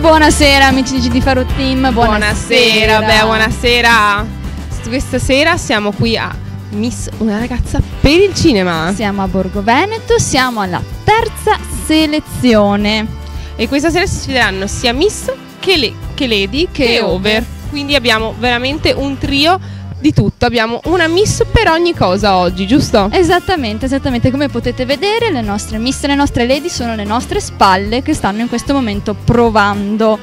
buonasera amici di Faro Team, buonasera. Buonasera, beh, buonasera. Questa sera siamo qui a Miss Una ragazza per il cinema. Siamo a Borgo Veneto, siamo alla terza selezione. E questa sera si sfideranno sia Miss che, le- che Lady che, Che over. over. Quindi abbiamo veramente un trio di tutto. Abbiamo una Miss per ogni cosa oggi, giusto? Esattamente, esattamente come potete vedere le nostre miss e le nostre lady sono le nostre spalle che stanno in questo momento provando.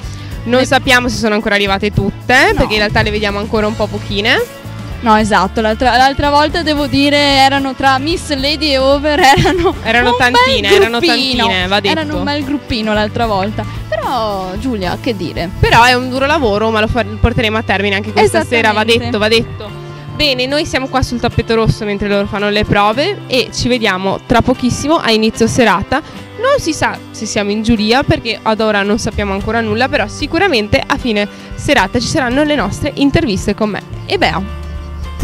Non Le- sappiamo se sono ancora arrivate tutte, No. perché in realtà le vediamo ancora un po' pochine. No, esatto, l'altra, l'altra volta devo dire erano tra Miss, Lady e Over, erano Erano tantine, erano tantine, va detto. Erano un bel gruppino l'altra volta. Però Giulia, che dire? Però è un duro lavoro, ma lo fa- porteremo a termine anche questa sera, va detto, va detto. Bene, noi siamo qua sul tappeto rosso mentre loro fanno le prove e ci vediamo tra pochissimo a inizio serata. Non si sa se siamo in giuria perché ad ora non sappiamo ancora nulla, però sicuramente a fine serata ci saranno le nostre interviste con me e Bea.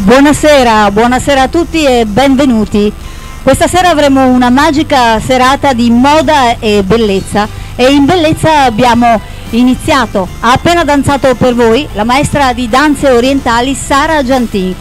Buonasera, buonasera a tutti e benvenuti. Questa sera avremo una magica serata di moda e bellezza e in bellezza abbiamo iniziato, ha appena danzato per voi la maestra di danze orientali Sara Giantin.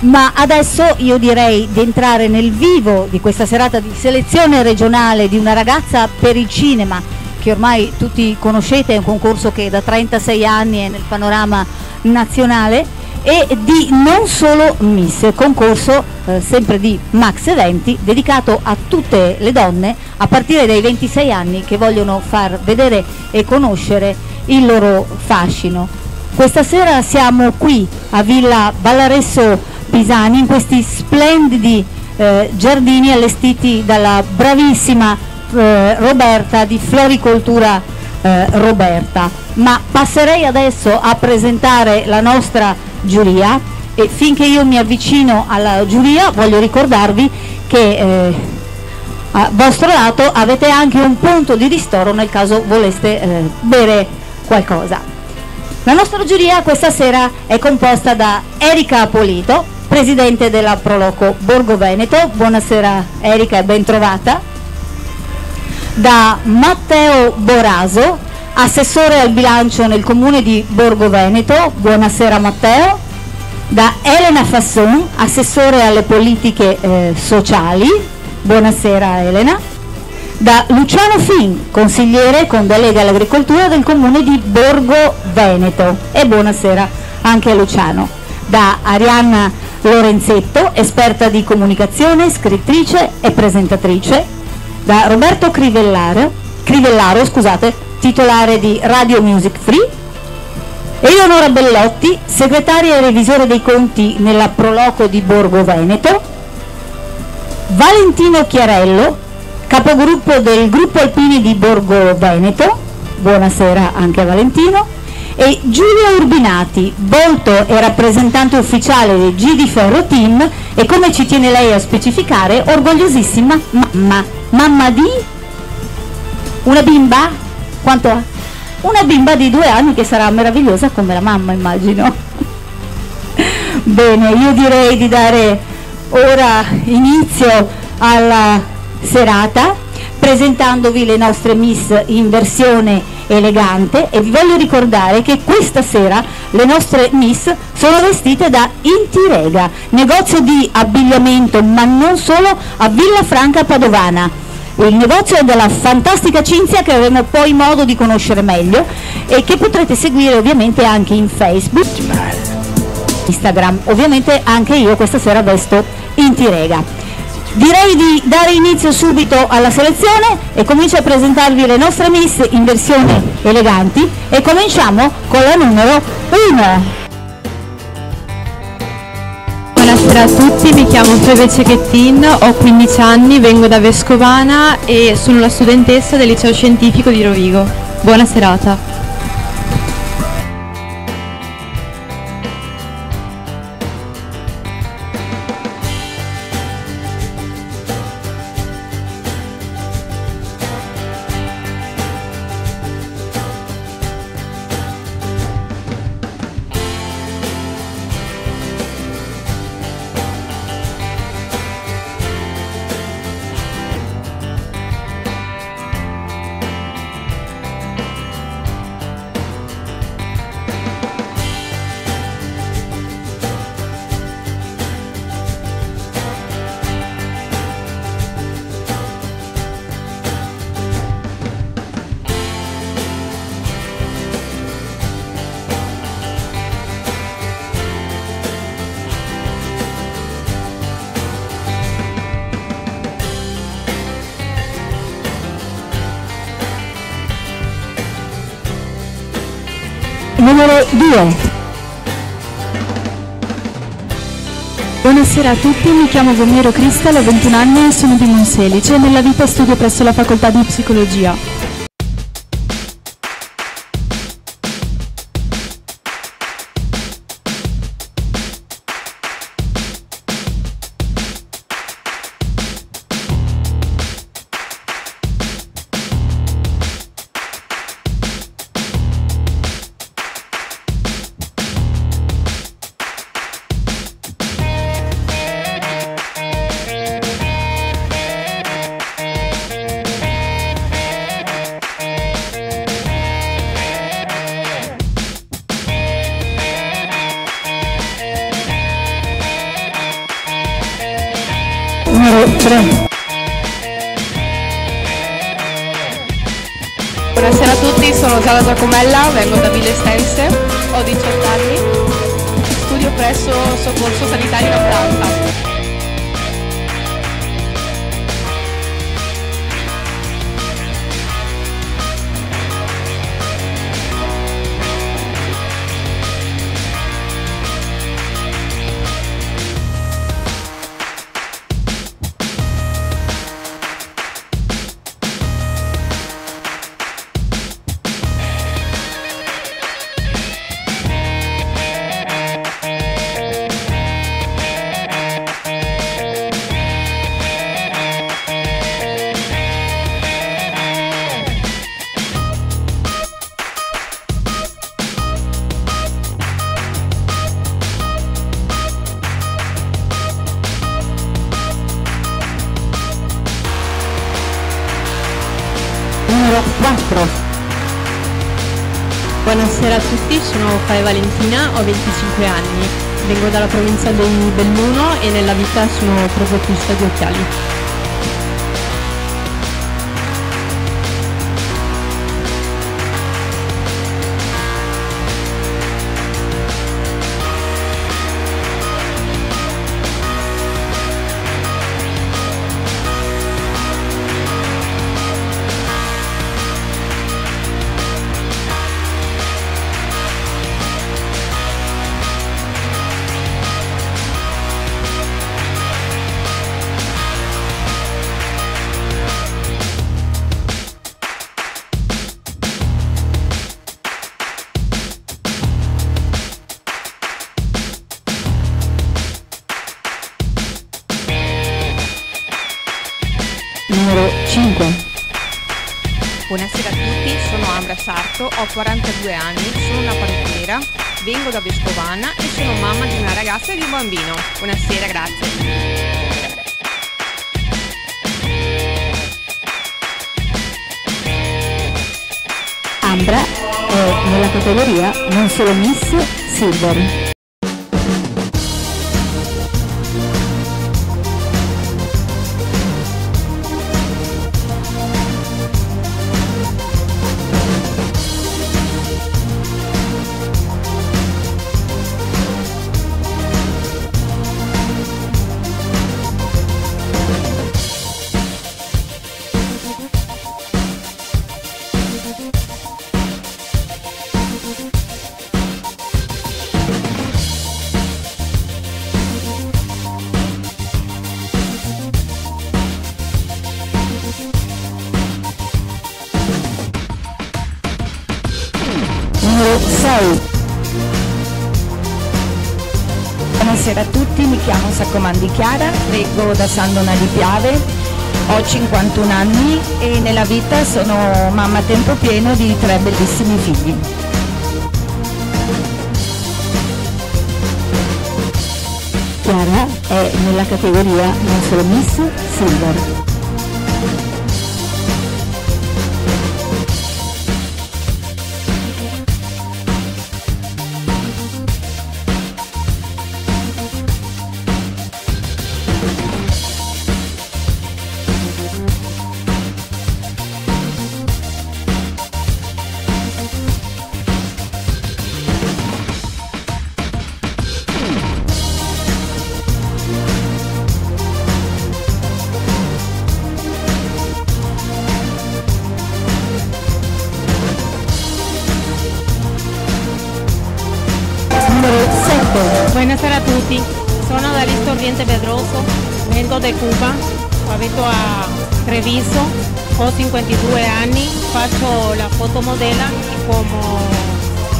Ma adesso io direi di entrare nel vivo di questa serata di selezione regionale di una ragazza per il cinema che ormai tutti conoscete, è un concorso che da 36 anni è nel panorama nazionale e di non solo Miss, concorso eh, sempre di Max Eventi dedicato a tutte le donne a partire dai 26 anni che vogliono far vedere e conoscere il loro fascino. Questa sera siamo qui a Villa Ballaresso Pisani in questi splendidi eh, giardini allestiti dalla bravissima eh, Roberta di Floricoltura eh, Roberta. Ma passerei adesso a presentare la nostra giuria e finché io mi avvicino alla giuria voglio ricordarvi che eh, a vostro lato avete anche un punto di ristoro nel caso voleste eh, bere qualcosa. La nostra giuria questa sera è composta da Erika Apolito, presidente della Proloco Borgo Veneto. Buonasera Erika e ben trovata. Da Matteo Boraso, assessore al bilancio nel comune di Borgo Veneto. Buonasera Matteo. Da Elena Fasson, assessore alle politiche eh, sociali. Buonasera Elena da Luciano Fin, consigliere con delega all'agricoltura del comune di Borgo Veneto. E buonasera anche a Luciano. Da Arianna Lorenzetto, esperta di comunicazione, scrittrice e presentatrice. Da Roberto Crivellaro, Crivellaro scusate, titolare di Radio Music Free. Eleonora Bellotti, segretaria e revisore dei conti nella Proloco di Borgo Veneto. Valentino Chiarello, capogruppo del gruppo alpini di Borgo Veneto, buonasera anche a Valentino, e Giulia Urbinati, volto e rappresentante ufficiale del GD Ferro Team e come ci tiene lei a specificare, orgogliosissima mamma. Mamma di una bimba? Quanto ha? Una bimba di due anni che sarà meravigliosa come la mamma immagino. Bene, io direi di dare ora inizio alla serata presentandovi le nostre miss in versione elegante e vi voglio ricordare che questa sera le nostre miss sono vestite da Intirega, negozio di abbigliamento ma non solo a Villa Franca Padovana. Il negozio della fantastica Cinzia che avremo poi modo di conoscere meglio e che potrete seguire ovviamente anche in Facebook, Instagram. Ovviamente anche io questa sera vesto Intirega. Direi di dare inizio subito alla selezione e comincio a presentarvi le nostre miss in versione eleganti e cominciamo con la numero 1. Buonasera a tutti, mi chiamo Febe Cecchettin, ho 15 anni, vengo da Vescovana e sono la studentessa del liceo scientifico di Rovigo. Buona serata. 2. Buonasera a tutti, mi chiamo Gomero Cristal, ho 21 anni e sono di Monselice. Nella vita studio presso la facoltà di psicologia. Giada Giacomella, vengo da Ville Stense, ho 18 anni, studio presso Soccorso Sanitario in Atlanta. Fae Valentina, ho 25 anni. Vengo dalla provincia di Belluno e nella vita sono progettista di occhiali. Ho 42 anni, sono una parrucchiera, vengo da Vescovana e sono mamma di una ragazza e di un bambino. Buonasera, grazie. Ambra è nella categoria non solo Miss Silver. Chiamo Saccomandi Chiara, vengo da San Donà di Piave, ho 51 anni e nella vita sono mamma a tempo pieno di tre bellissimi figli. Chiara è nella categoria non solo Miss Silver. Faccio la fotomodella e come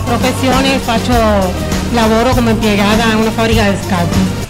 professione faccio lavoro come impiegata in una fabbrica di scarpe.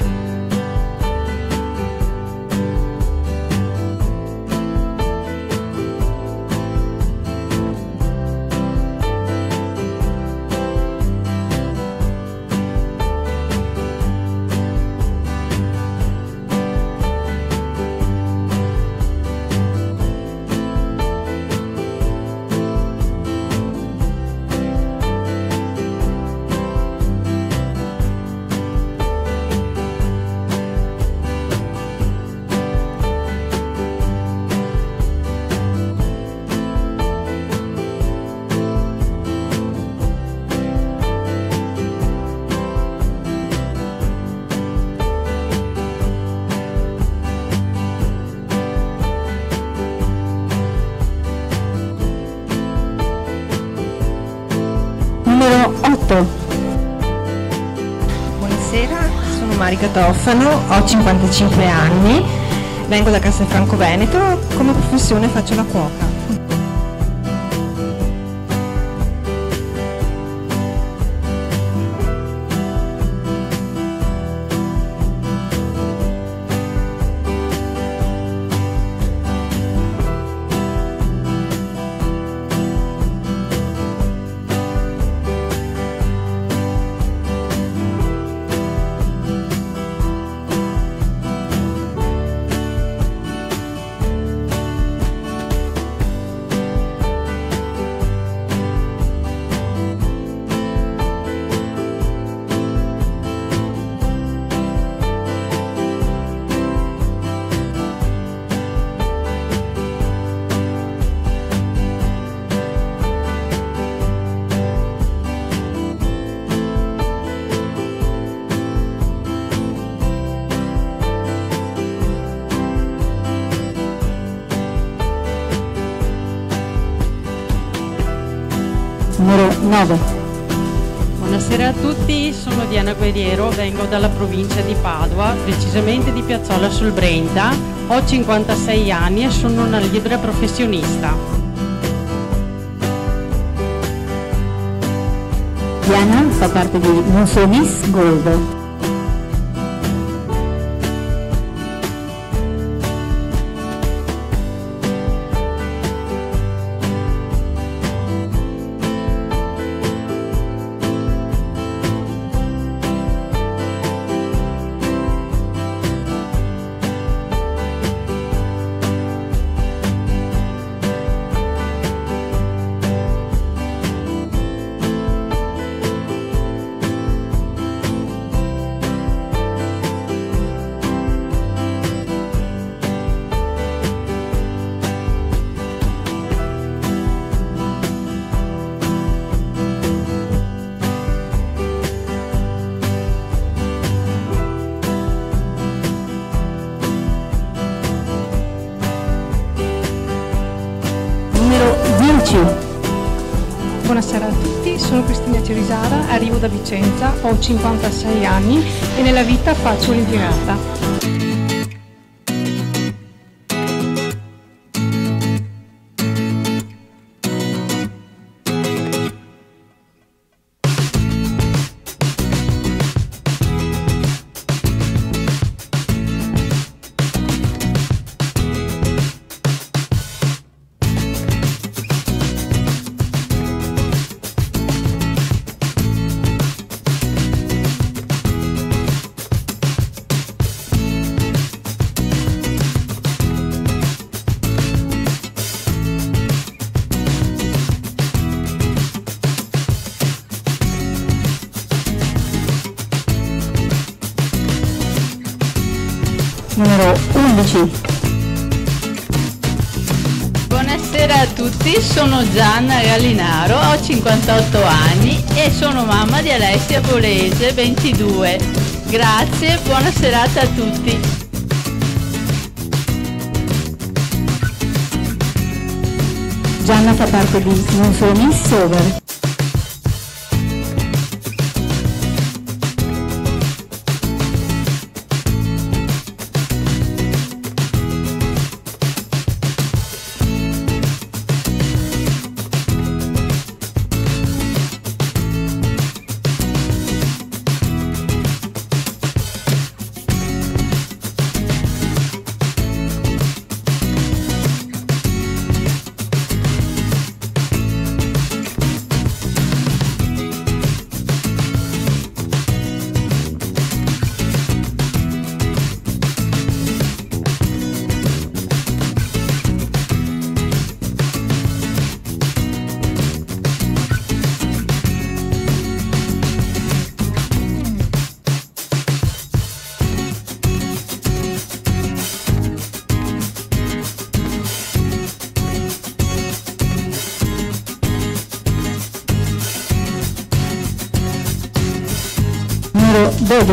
Toffano, ho 55 anni, vengo da Castelfranco Veneto, come professione faccio la cuoca. Sono Diana Guerriero, vengo dalla provincia di Padova, precisamente di Piazzola sul Brenta. Ho 56 anni e sono una libera professionista. Diana fa parte di Monsonis Gold. Vicenza, ho 56 anni e nella vita faccio l'impiegata. Sono Gianna Gallinaro, ho 58 anni e sono mamma di Alessia Bolese, 22. Grazie, buona serata a tutti. Gianna fa parte di Monsonis Sover.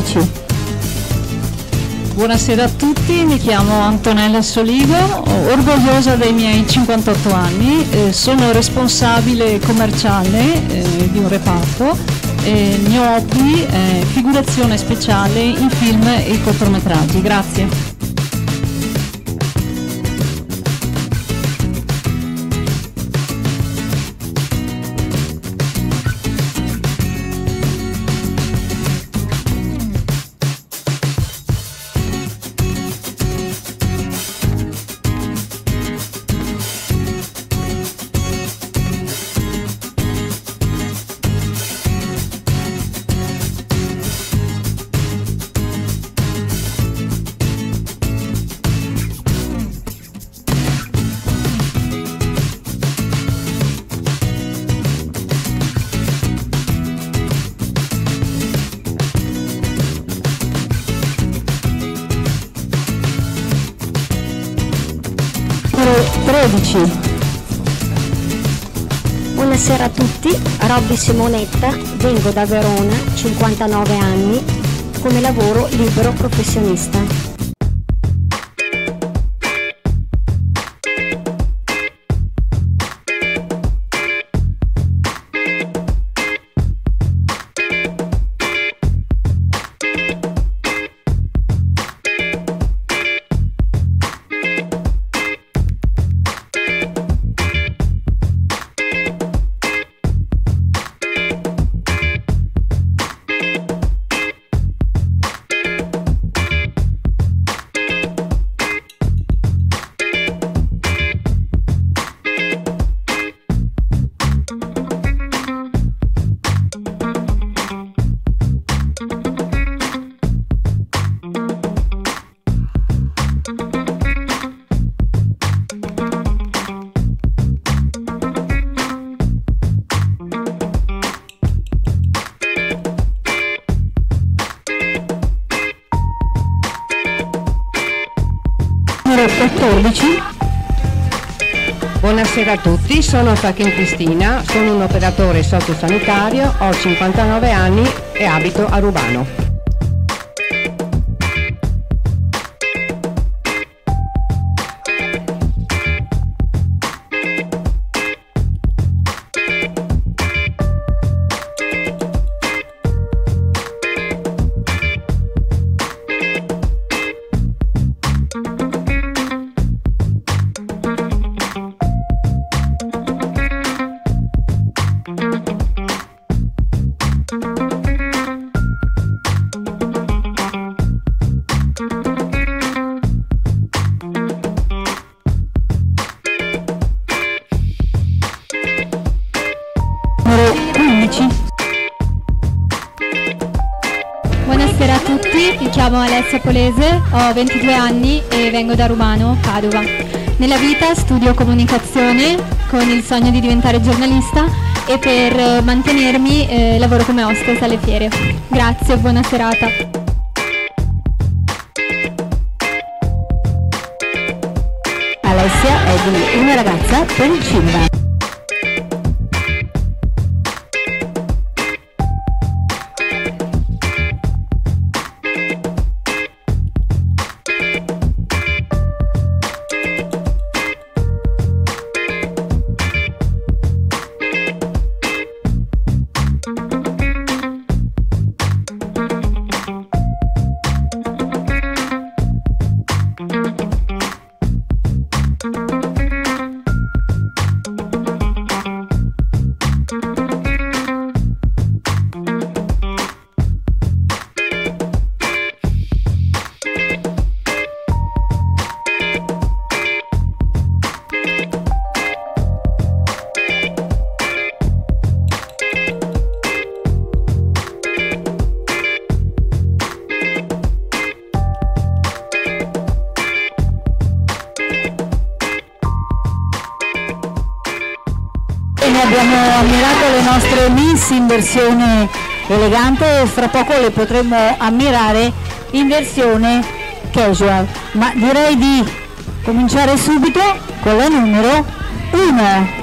12. Buonasera a tutti, mi chiamo Antonella Soligo, orgogliosa dei miei 58 anni, eh, sono responsabile commerciale eh, di un reparto, eh, il mio hobby è figurazione speciale in film e cortometraggi. Grazie. 13. Buonasera a tutti, Robby Simonetta, vengo da Verona, 59 anni, come lavoro libero professionista. Buonasera a tutti, sono Fachin Cristina, sono un operatore sociosanitario, ho 59 anni e abito a Rubano. Chiamo Alessia Polese, ho 22 anni e vengo da Rumano, Padova. Nella vita studio comunicazione con il sogno di diventare giornalista e per eh, mantenermi eh, lavoro come hostess alle fiere. Grazie, buona serata. Alessia è di una ragazza per il cinema. In versione elegante e fra poco le potremo ammirare in versione casual. Ma direi di cominciare subito con la numero 1.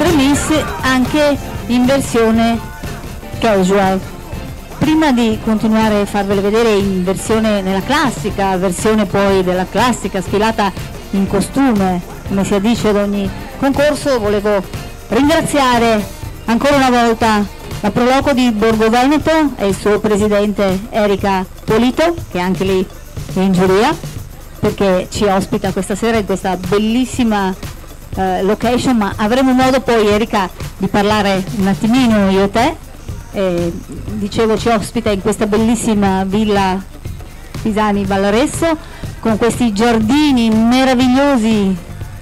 Nostre miss anche in versione casual. Prima di continuare a farvele vedere in versione nella classica, versione poi della classica sfilata in costume, come si addice ad ogni concorso, volevo ringraziare ancora una volta la Proloco di Borgo Veneto e il suo presidente Erika Polito, che è anche lì in giuria, perché ci ospita questa sera in questa bellissima eh, location, ma avremo modo poi Erika di parlare un attimino io e te. Eh, dicevo ci ospita in questa bellissima villa Pisani Ballaresso con questi giardini meravigliosi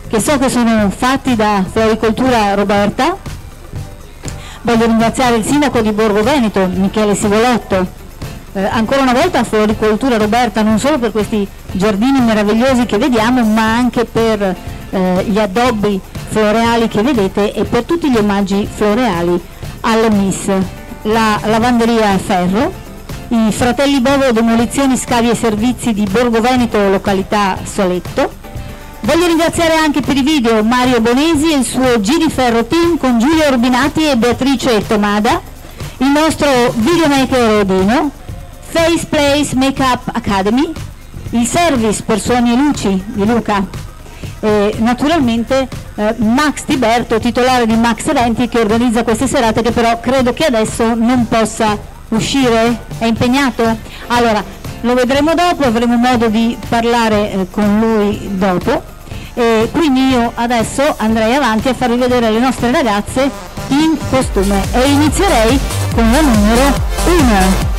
che so che sono fatti da Floricoltura Roberta. Voglio ringraziare il sindaco di Borgo Veneto, Michele Sivolotto, eh, ancora una volta Floricoltura Roberta non solo per questi giardini meravigliosi che vediamo ma anche per eh, gli addobbi floreali che vedete e per tutti gli omaggi floreali alle Miss la lavanderia Ferro, i fratelli Bovo Demolizioni Scavi e Servizi di Borgo Veneto, località Soletto. Voglio ringraziare anche per i video Mario Bonesi e il suo Giriferro Team con Giulio Orbinati e Beatrice Tomada, il nostro videomaker Odino, Face Place Makeup Academy, il service per suoni e luci di Luca e naturalmente eh, Max Tiberto, titolare di Max Eventi che organizza queste serate che però credo che adesso non possa uscire, è impegnato? Allora, lo vedremo dopo, avremo modo di parlare eh, con lui dopo e quindi io adesso andrei avanti a farvi vedere le nostre ragazze in costume e inizierei con la numero 1.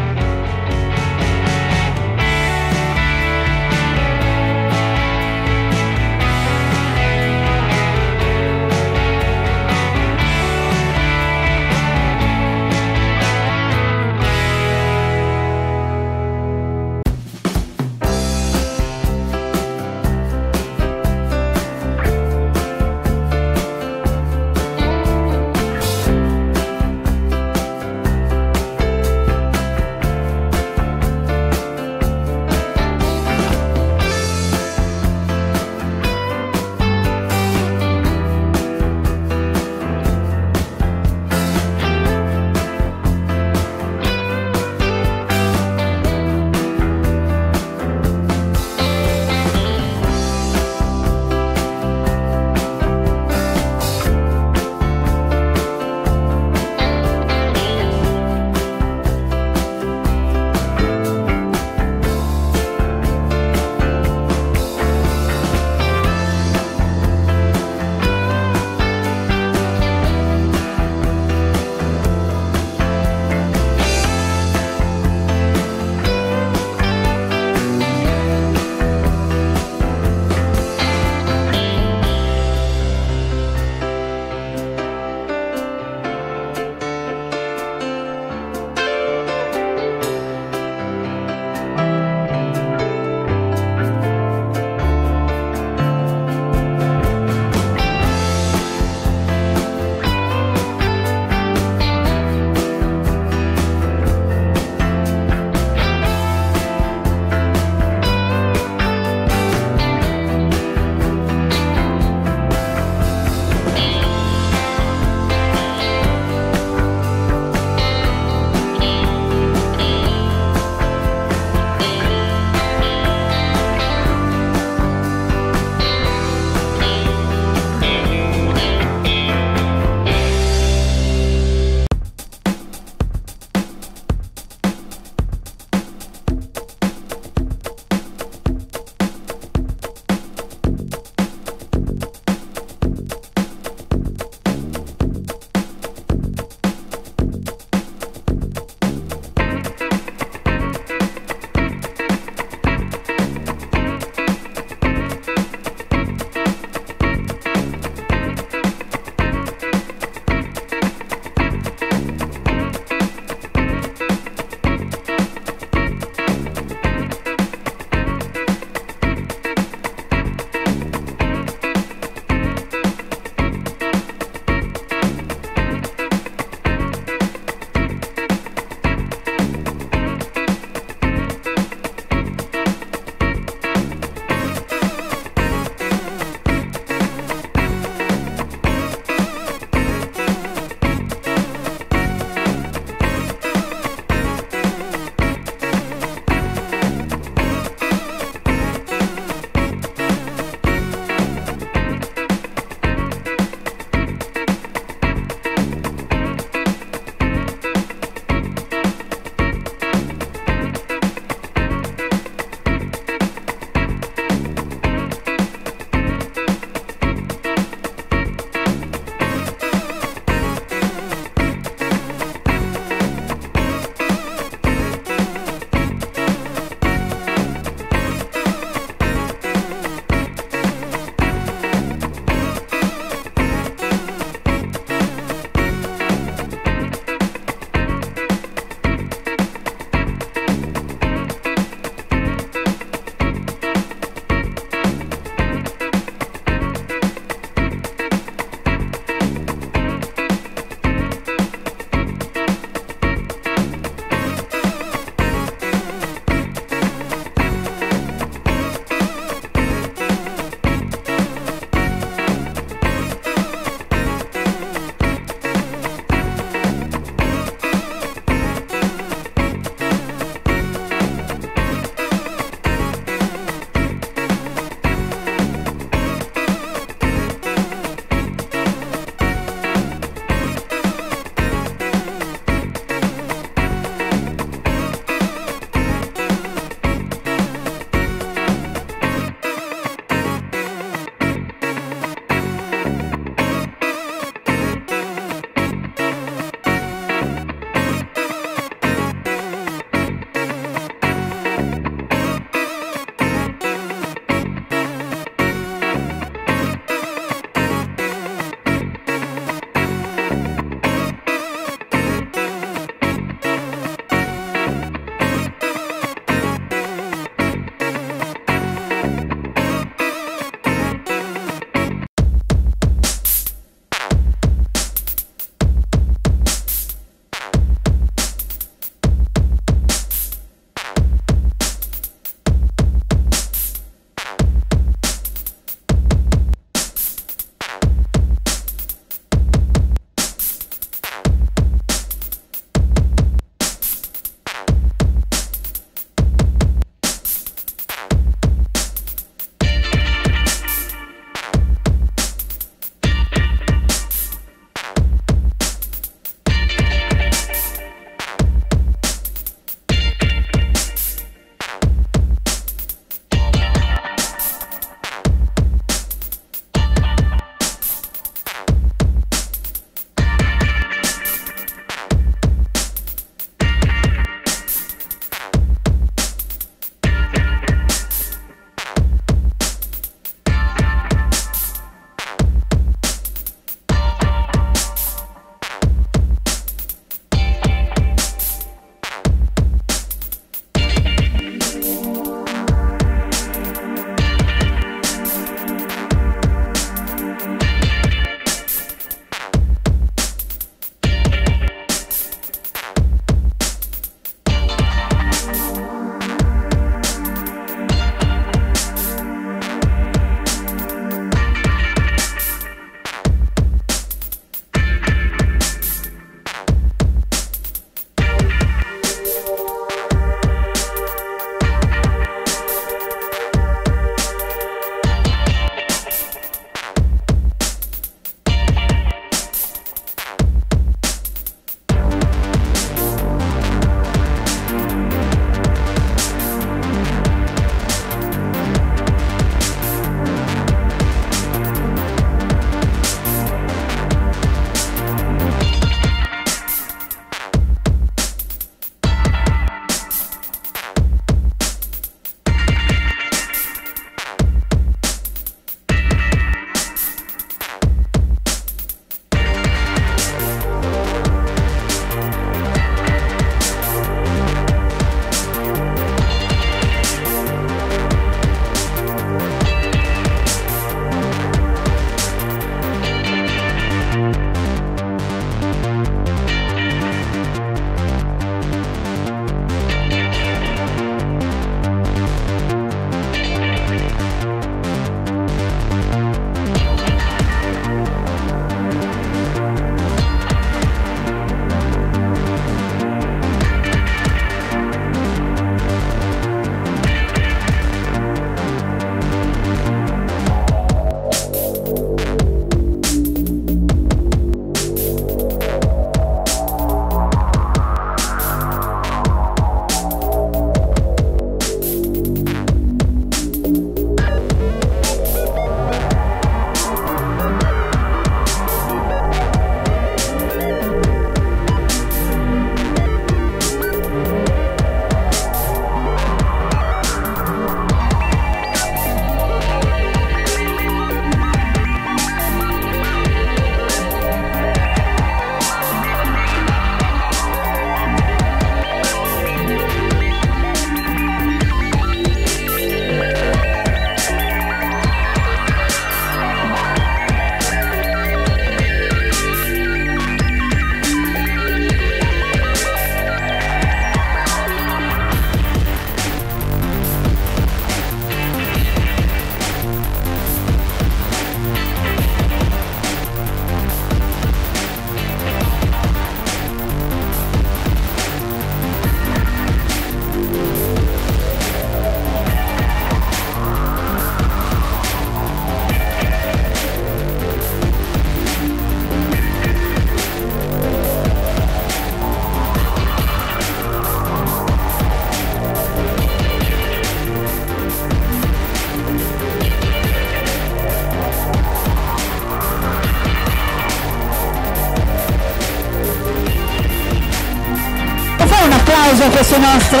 Queste nostre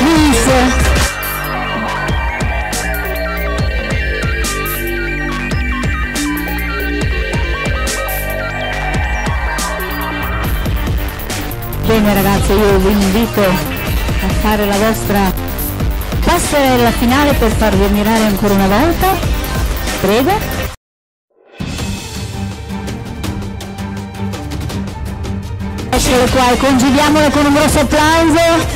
miss? Bene ragazzi, io vi invito a fare la vostra passerella finale per farvi ammirare ancora una volta. Prego. Eccole qua, e congediamole con un grosso applauso.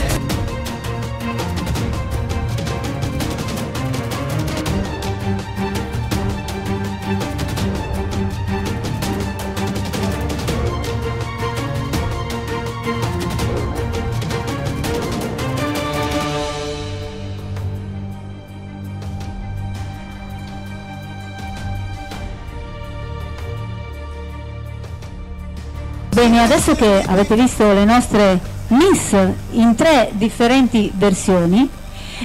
Bene, adesso che avete visto le nostre miss in tre differenti versioni,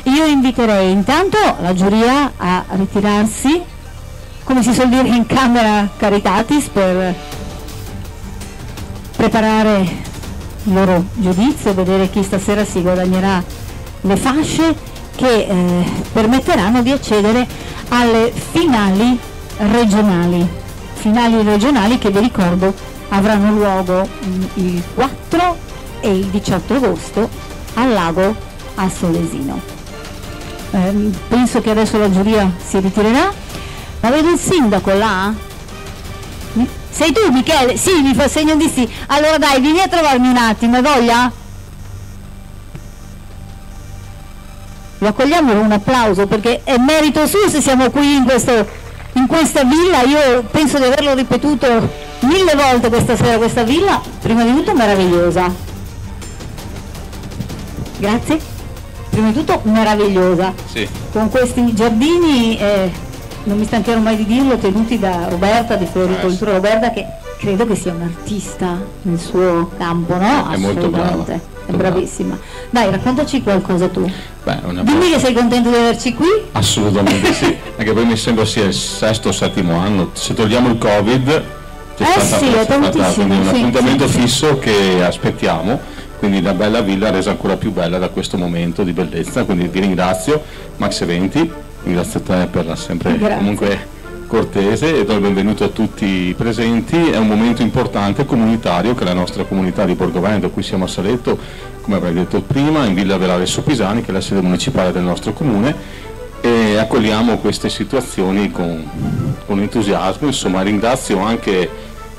io inviterei intanto la giuria a ritirarsi, come si suol dire in camera caritatis, per preparare il loro giudizio, vedere chi stasera si guadagnerà le fasce che eh, permetteranno di accedere alle finali regionali. Finali regionali che vi ricordo avranno luogo mm, il 4 e il 18 agosto al lago a Solesino. Eh, penso che adesso la giuria si ritirerà, ma vedo il sindaco là. Sei tu Michele? Sì, mi fa segno di sì. Allora dai, vieni a trovarmi un attimo, hai voglia? Lo accogliamo con un applauso perché è merito suo se siamo qui in, questo, in questa villa, io penso di averlo ripetuto mille volte questa sera questa villa, prima di tutto meravigliosa. Grazie. Prima di tutto meravigliosa. Sì. Con questi giardini, eh, non mi stancherò mai di dirlo, tenuti da Roberta di Floricoltura. Eh, Roberta che credo che sia un'artista nel suo campo, no? È molto brava. È bravissima. Dai, raccontaci qualcosa tu. Beh, Dimmi che sei contento di averci qui. Assolutamente sì, anche poi mi sembra sia il sesto o settimo anno. Se togliamo il Covid, c'è Eh stata sì, è tantissimo, un sì, appuntamento sì, sì. fisso che aspettiamo, quindi la bella villa resa ancora più bella da questo momento di bellezza, quindi vi ringrazio Max Eventi, ringrazio te per la sempre Grazie. comunque cortese e do il benvenuto a tutti i presenti, è un momento importante comunitario che la nostra comunità di Borgo Veneto, qui siamo a Saletto, come avrei detto prima, in Villa Velare Sopisani, che è la sede municipale del nostro comune, e accogliamo queste situazioni con, con entusiasmo. Insomma, ringrazio anche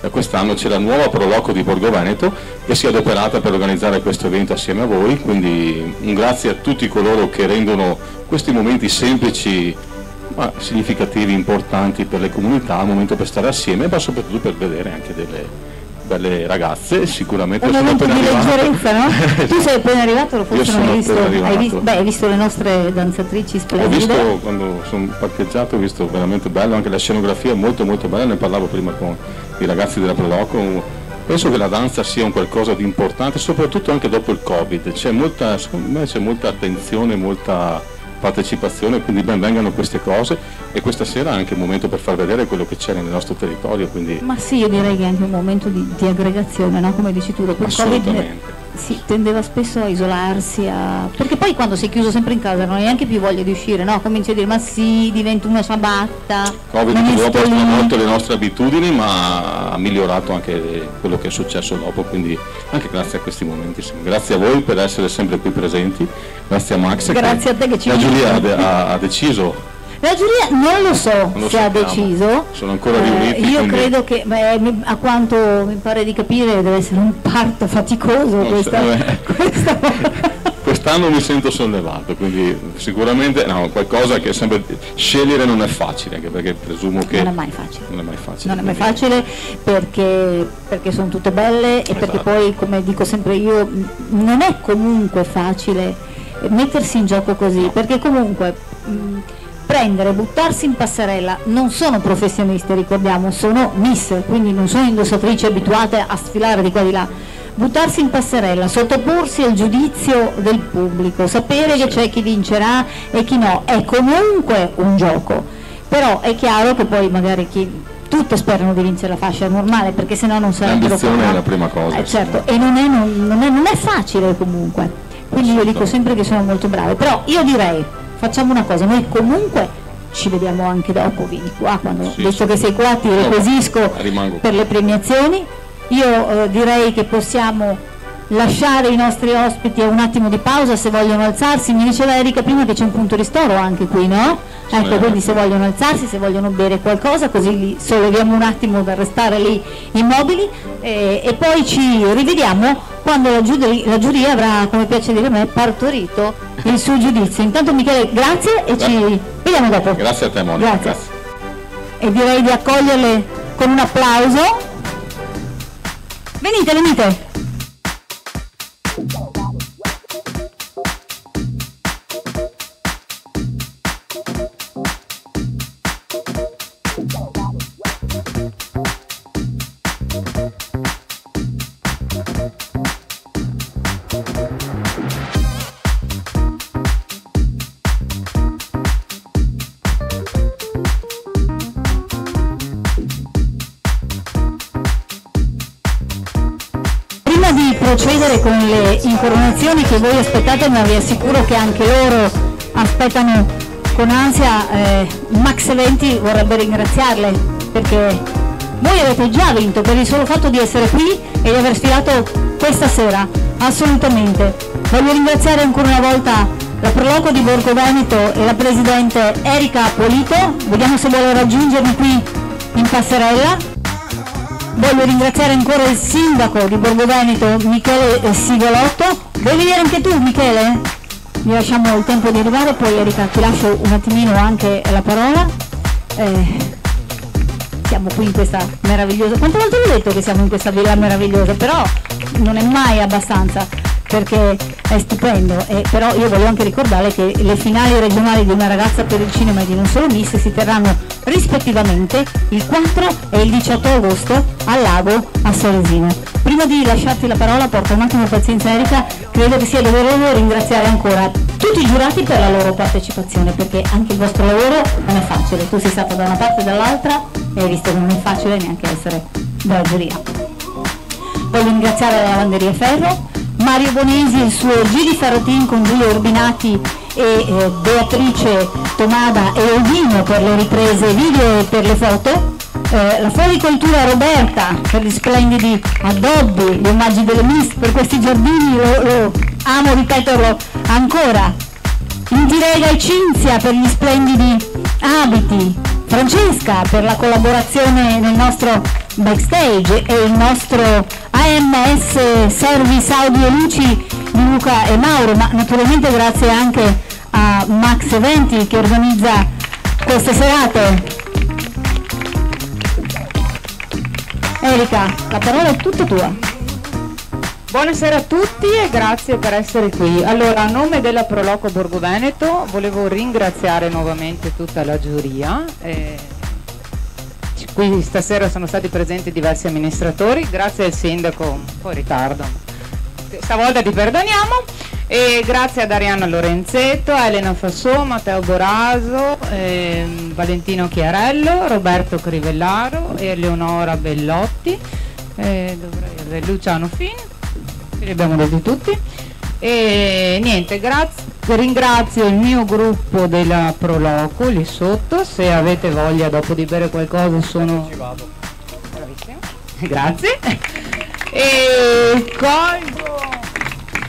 eh, quest'anno c'è la nuova Proloco di Borgo Veneto che si è adoperata per organizzare questo evento assieme a voi, quindi un grazie a tutti coloro che rendono questi momenti semplici ma significativi, importanti per le comunità, un momento per stare assieme ma soprattutto per vedere anche delle belle ragazze, sicuramente Un momento di leggerezza, no? Tu sei appena arrivato, lo forse non hai visto. Hai visto, beh, hai visto le nostre danzatrici Ho splendide. visto quando sono parcheggiato, ho visto veramente bello, anche la scenografia è molto molto bella, ne parlavo prima con i ragazzi della Proloco. Penso che la danza sia un qualcosa di importante, soprattutto anche dopo il Covid. C'è molta, secondo me c'è molta attenzione, molta partecipazione, quindi ben vengano queste cose e questa sera è anche un momento per far vedere quello che c'è nel nostro territorio, quindi Ma sì, io direi che è anche un momento di, di aggregazione, no? come dici tu, dopo il Covid si tendeva spesso a isolarsi, a... perché poi quando sei chiuso sempre in casa non hai neanche più voglia di uscire, no? cominci a dire ma sì, divento una ciabatta. Covid non purtroppo ha stravolto le nostre abitudini ma ha migliorato anche quello che è successo dopo, quindi anche grazie a questi momenti. Grazie a voi per essere sempre qui presenti, grazie a Max. Grazie a te che ci ha, de- ha- ha deciso, La giuria non lo so Non lo se ha sappiamo. deciso. sono ancora Eh, riuniti. io quindi- credo che, beh, a quanto mi pare di capire, deve essere un parto faticoso Non questa, eh. Quest'anno mi sento sollevato, quindi sicuramente no, qualcosa che sempre scegliere non è facile, anche perché presumo che Non è mai facile. non è mai facile. Non è mai facile perché, perché sono tutte belle e perché Esatto. poi, come dico sempre io, non è comunque facile mettersi in gioco così, perché comunque mh, prendere, buttarsi in passerella, non sono professioniste, ricordiamo, sono miss, quindi non sono indossatrici abituate a sfilare di qua e di là. Buttarsi in passerella, sottoporsi al giudizio del pubblico, sapere che c'è chi vincerà e chi no, è comunque un gioco. Però è chiaro che poi magari chi tutte sperano di vincere la fascia, normale, perché sennò non sarebbero L'ambizione è la prima cosa. Eh, certo, e non è, non- non è- non è facile comunque. Quindi io dico sempre che sono molto brave. Però io direi, facciamo una cosa, noi comunque ci vediamo anche dopo, vieni qua, quando, Sì, visto sì. che sei qua ti requisisco Rimango per le premiazioni. Io eh, direi che possiamo lasciare i nostri ospiti a un attimo di pausa se vogliono alzarsi. Mi diceva Erika prima che c'è un punto ristoro anche qui, no? Ecco, quindi se vogliono alzarsi, se vogliono bere qualcosa, così li solleviamo un attimo da restare lì immobili eh, e poi ci rivediamo quando la, giuri- la giuria avrà, come piace dire a me, partorito il suo giudizio. Intanto Michele, grazie e ci vediamo dopo. Grazie a te Monica. Grazie. E direi di accoglierle con un applauso. Venite, venite. Aspettate, ma vi assicuro che anche loro aspettano con ansia, eh, Max Eventi vorrebbe ringraziarle perché voi avete già vinto per il solo fatto di essere qui e di aver sfilato questa sera, assolutamente. Voglio ringraziare ancora una volta la Proloco di Borgo Veneto e la Presidente Erika Polito, vediamo se vuole raggiungermi qui in passerella. Voglio ringraziare ancora il sindaco di Borgo Veneto, Michele Sigolotto. Vuoi venire anche tu, Michele? Vi lasciamo il tempo di arrivare, poi Erika ti lascio un attimino anche la parola. Eh, siamo qui in questa meravigliosa. Quante volte ho detto che siamo in questa villa meravigliosa? Però non è mai abbastanza perché è stupendo. E però io voglio anche ricordare che le finali regionali di una ragazza per il cinema e di non solo Miss si terranno rispettivamente il 4 e il 18 agosto al lago a Soresino. Prima di lasciarti la parola, porta un attimo pazienza Erika, credo che sia doveroso ringraziare ancora tutti i giurati per la loro partecipazione, perché anche il vostro lavoro non è facile, tu sei stata da una parte e dall'altra e hai visto che non è facile neanche essere dalla giuria. Voglio ringraziare la lavanderia Ferro, Mario Bonesi il suo Gigi Ferrotin con Giulio Urbinati e eh, Beatrice Tomada e Odino per le riprese video e per le foto, eh, la Floricoltura Roberta per gli splendidi addobbi, gli omaggi delle Miss per questi giardini, lo, lo amo ripeterlo ancora, Intirega e Cinzia per gli splendidi abiti, Francesca per la collaborazione nel nostro backstage e il nostro AMS Service Audio Luci di Luca e Mauro, ma naturalmente grazie anche a Max Eventi che organizza queste serate. Erika, la parola è tutta tua. Buonasera a tutti e grazie per essere qui. Allora, a nome della Proloco Borgo Veneto volevo ringraziare nuovamente tutta la giuria. eh, qui stasera sono stati presenti diversi amministratori, grazie al sindaco, un po' in ritardo, stavolta ti perdoniamo. E grazie ad Arianna Lorenzetto, Elena Fassò, Matteo Boraso, ehm, Valentino Chiarello, Roberto Crivellaro, Eleonora Bellotti, eh, dovrei Luciano Fini, li abbiamo detti tutti. E niente, grazie, ringrazio il mio gruppo della Proloco lì sotto, se avete voglia dopo di bere qualcosa sono... Bravissimo, grazie. E colgo,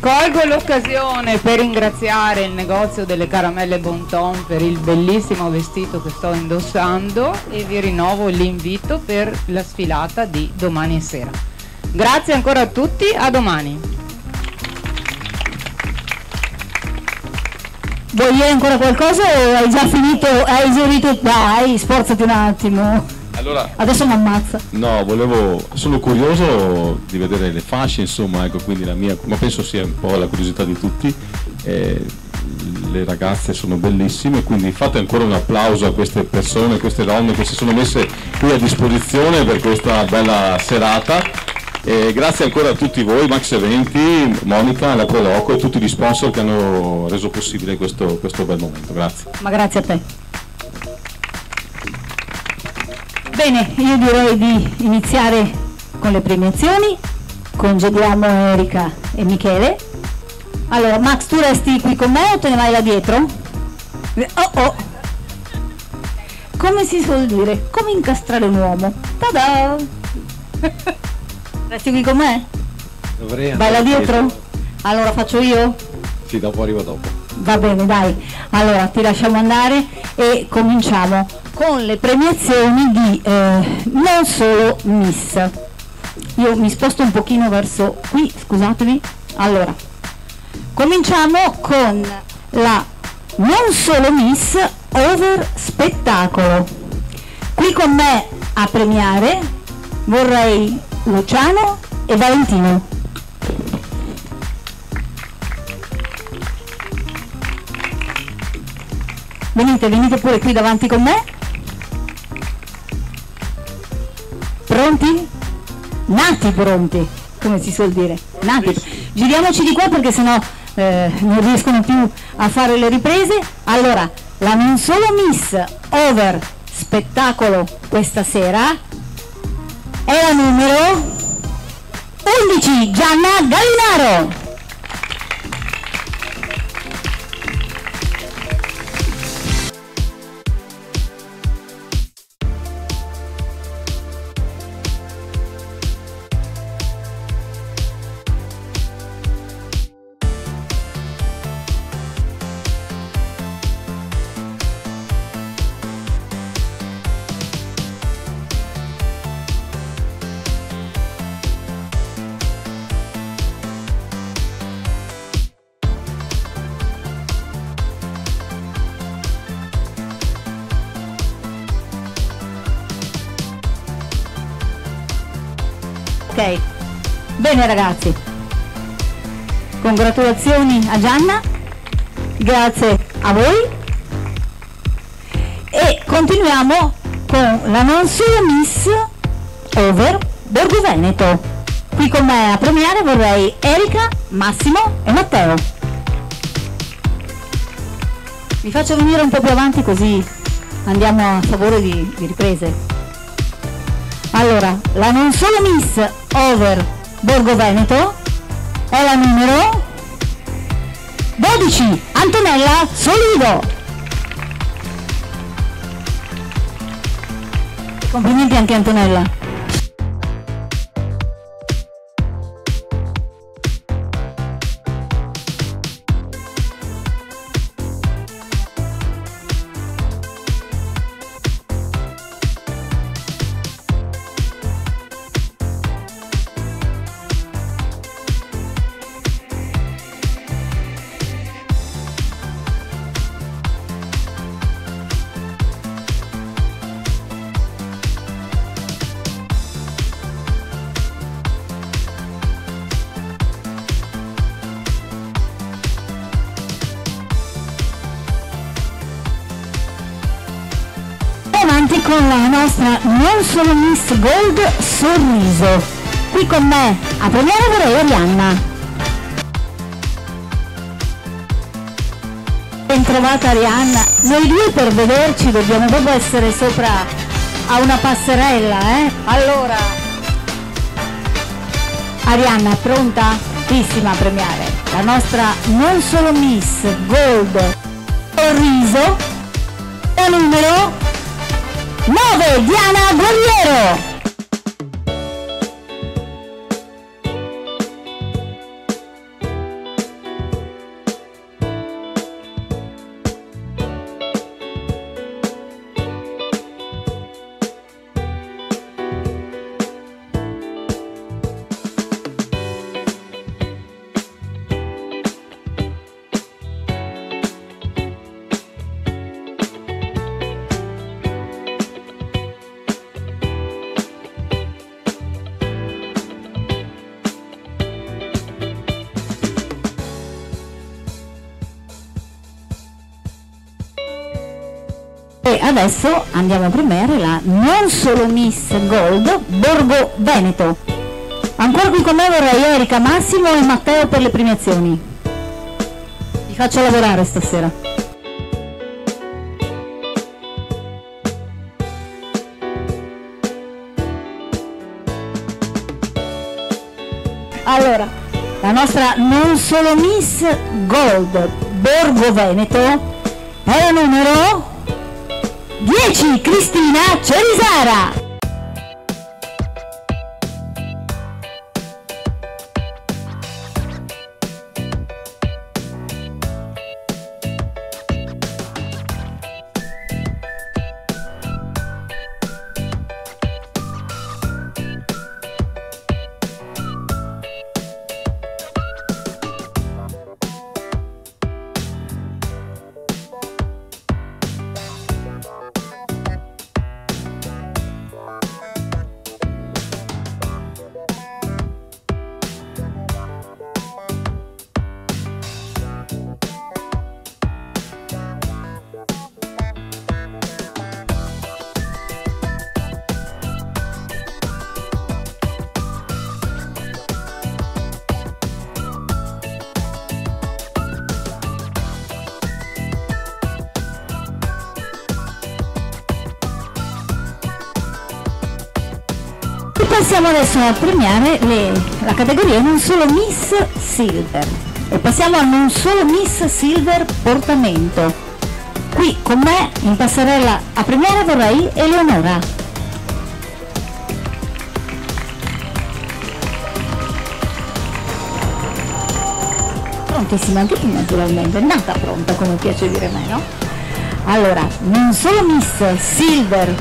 colgo l'occasione per ringraziare il negozio delle caramelle Bonton per il bellissimo vestito che sto indossando e vi rinnovo l'invito per la sfilata di domani sera. Grazie ancora a tutti, a domani. Vuoi dire ancora qualcosa o hai già finito, hai esaurito? Dai, sforzati un attimo. Allora, Adesso mi ammazza. no, volevo, sono curioso di vedere le fasce, insomma, ecco, quindi la mia, ma penso sia un po' la curiosità di tutti. eh, le ragazze sono bellissime, quindi fate ancora un applauso a queste persone, queste donne che si sono messe qui a disposizione per questa bella serata. E grazie ancora a tutti voi, Max Eventi, Monica, la Proloco e tutti gli sponsor che hanno reso possibile questo, questo bel momento. Grazie. Ma grazie a te. Bene, io direi di iniziare con le premiazioni. Congediamo Erika e Michele. Allora, Max, tu resti qui con me o te ne vai là dietro? Eh, Oh oh! Come si suol dire? Come incastrare un uomo? Tada! Resti qui con me? Dovrei Vai là dietro? Allora faccio io? Sì, dopo arrivo dopo. Va bene, dai. Allora ti lasciamo andare e cominciamo con le premiazioni di eh, non solo Miss. Io mi sposto un pochino verso qui, scusatemi. Allora, cominciamo con la non solo Miss Over Spettacolo. Qui con me a premiare vorrei Luciano e Valentino. Venite, venite pure qui davanti con me. Pronti? Nati pronti, come si suol dire. Nati. Giriamoci di qua perché sennò eh, non riescono più a fare le riprese. Allora, la non solo Miss Over spettacolo questa sera è la numero 11 Gianna Gallinaro. Bene ragazzi, congratulazioni a Gianna, grazie a voi e continuiamo con la non solo Miss Over Borgo Veneto. Qui con me a premiare vorrei Erika, Massimo e Matteo. Vi faccio venire un po' più avanti così andiamo a favore di, di riprese. Allora, la non solo Miss Over Borgo Veneto è la numero 12, Antonella Solido. Complimenti anche Antonella. Solo Miss Gold Sorriso. Qui con me a premiare vorrei Arianna. Ben trovata Arianna. Noi due per vederci dobbiamo proprio essere sopra a una passerella, eh? Allora, Arianna, pronta? Tissima a premiare. La nostra non solo Miss Gold Sorriso, numero 9 Diana Guerriero adesso andiamo a premere la non solo Miss Gold Borgo Veneto. Ancora qui con me vorrei Erika Massimo e Matteo per le premiazioni. Vi faccio lavorare stasera. Allora, la nostra non solo Miss Gold Borgo Veneto è la numero 10 Cristina Cerisara. Passiamo adesso a premiare le- la categoria non solo Miss Silver e passiamo a non solo Miss Silver Portamento. Qui con me in passerella a premiare vorrei Eleonora. Prontissima anche tu naturalmente, nata pronta come piace dire a me, no? Allora, non solo Miss Silver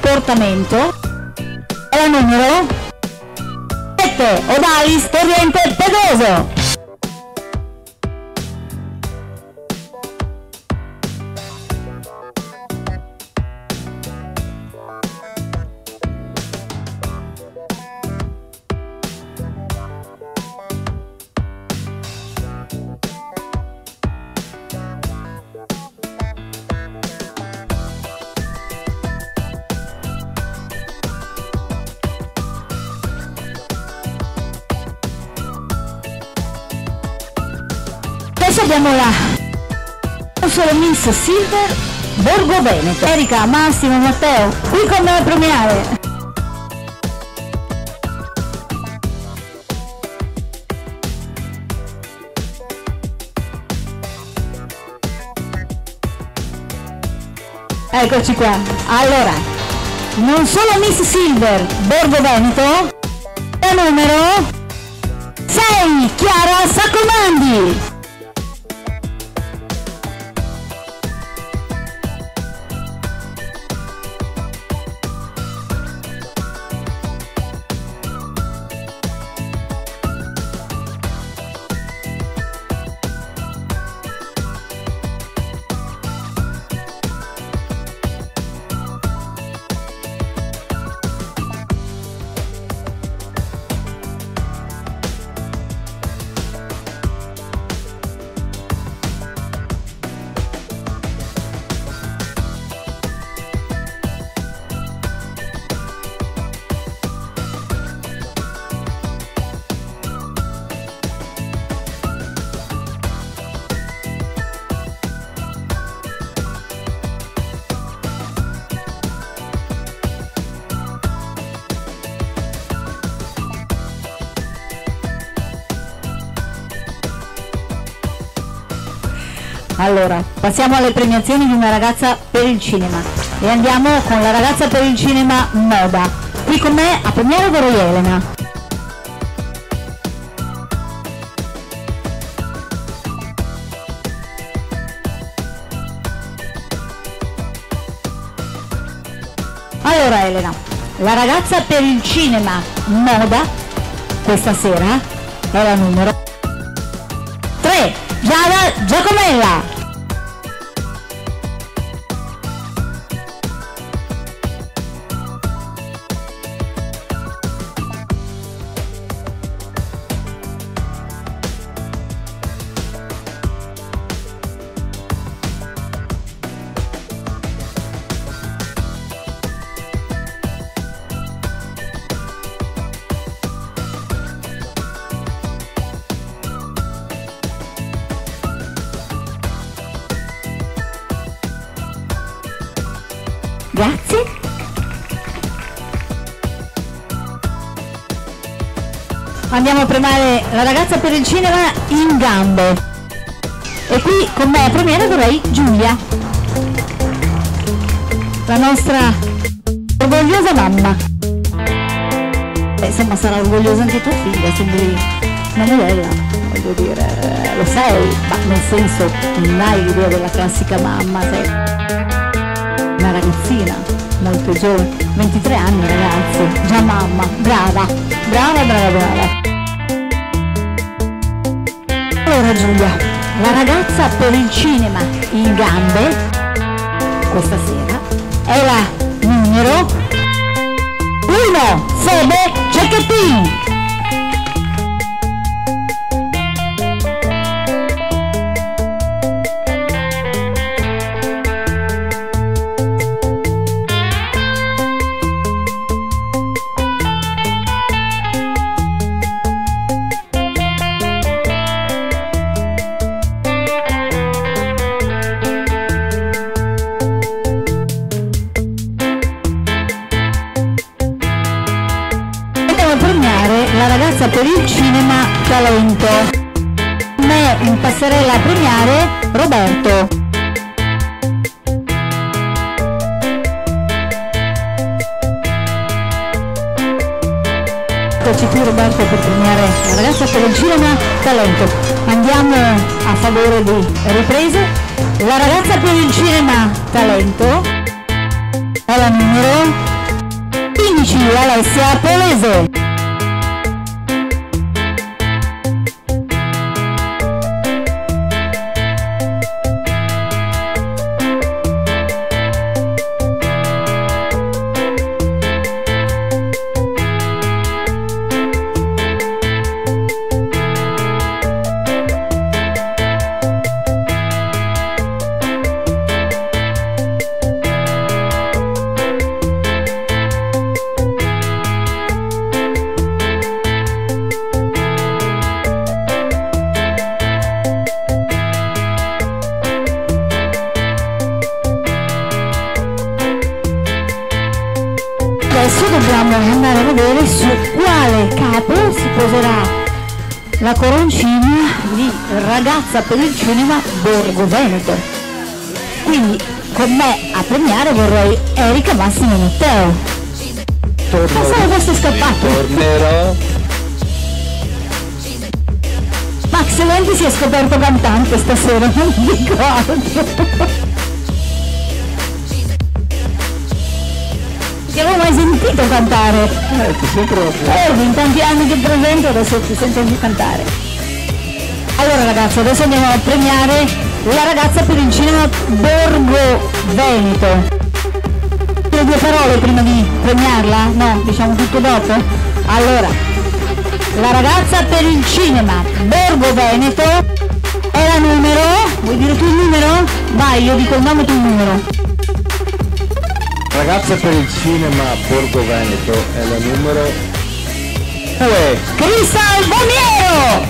Portamento, è la numero 7 Odalis Torriente Pedoso Miss Silver Borgo Veneto Erika, Massimo, Matteo qui con me a premiare Eccoci qua. Allora, non solo Miss Silver Borgo Veneto, è numero 6 Chiara Saccomandi. Allora, passiamo alle premiazioni di una ragazza per il cinema e andiamo con la ragazza per il cinema moda. Qui con me a premiare vorrei Elena. Allora Elena, la ragazza per il cinema moda questa sera è la numero ragazza per il cinema in gambe. E qui con me a premiere vorrei Giulia, la nostra orgogliosa mamma. E insomma sarà orgogliosa anche tua figlia, sembri una modella, voglio dire, eh, lo sei, ma nel senso non hai l'idea della classica mamma, sei una ragazzina molto giovane, 23 anni ragazzi, già mamma, brava, brava, brava, brava. Allora Giulia, la ragazza per il cinema in gambe questa sera è la numero 1, Febe Cecchettin. Ragazza per il cinema Borgo Veneto. Quindi con me a premiare vorrei Erika Massimo Matteo. Ma sai, questo è scappato. Tornerò. Max Lenti si è scoperto cantante stasera, non dico altro. Ti avevo mai sentito cantare? Eh, ti sento Eh, in tanti anni che presento adesso ti sento cantare. Allora ragazzi, adesso andiamo a premiare la ragazza per il cinema Borgo Veneto. Le due parole prima di premiarla? No, diciamo tutto dopo? Allora, la ragazza per il cinema Borgo Veneto è la numero... Vuoi dire tu il numero? Vai, io dico il nome tu il numero. Ragazza per il cinema Borgo Veneto è la numero 2. Cristal Bomiero!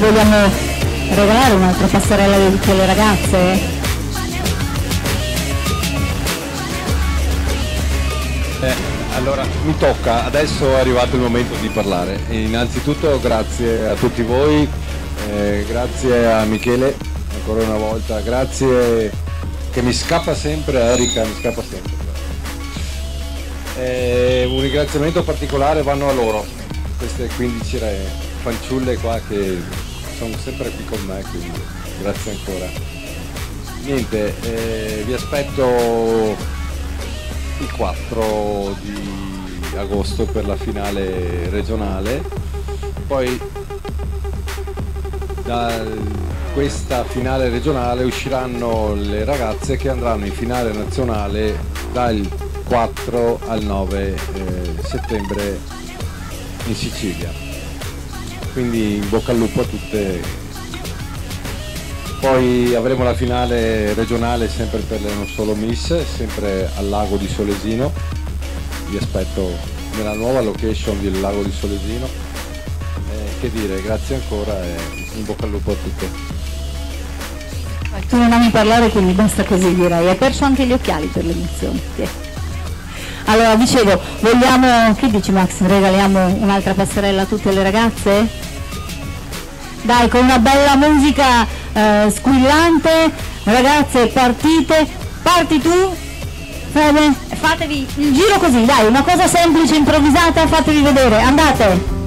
Vogliamo regalare un'altra passerella di tutte le ragazze? Eh, allora mi tocca, adesso è arrivato il momento di parlare. Innanzitutto grazie a tutti voi, eh, grazie a Michele ancora una volta, grazie che mi scappa sempre, Erika mi scappa sempre. Eh, un ringraziamento particolare vanno a loro, queste 15 re- fanciulle qua che sono sempre qui con me, quindi grazie ancora. Niente, eh, vi aspetto il 4 di agosto per la finale regionale. Poi da questa finale regionale usciranno le ragazze che andranno in finale nazionale dal 4 al 9 eh, settembre in Sicilia. Quindi in bocca al lupo a tutte. Poi avremo la finale regionale sempre per le non solo Miss, sempre al lago di Solesino. Vi aspetto nella nuova location del lago di Solesino. Eh, che dire, grazie ancora e in bocca al lupo a tutte. Tu non ami parlare quindi basta così direi. Hai perso anche gli occhiali per l'emozione. Sì. Allora dicevo, vogliamo, che dici Max, regaliamo un'altra passerella a tutte le ragazze? Dai, con una bella musica eh, squillante, ragazze partite, parti tu, Fede, fatevi il giro così, dai, una cosa semplice, improvvisata, fatevi vedere, andate!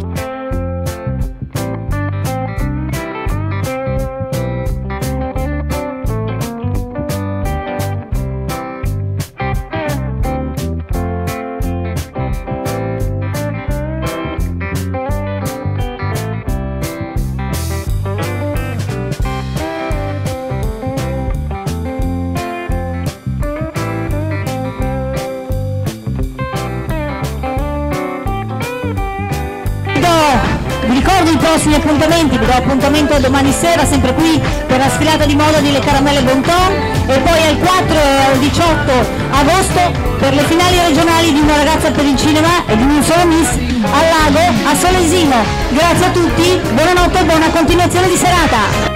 Appuntamenti, vi do appuntamento domani sera sempre qui per la sfilata di moda di Le Caramelle Bonton e poi al 4 e al 18 agosto per le finali regionali di una ragazza per il cinema e di un solo miss al lago a Solesino. Grazie a tutti, buonanotte e buona continuazione di serata.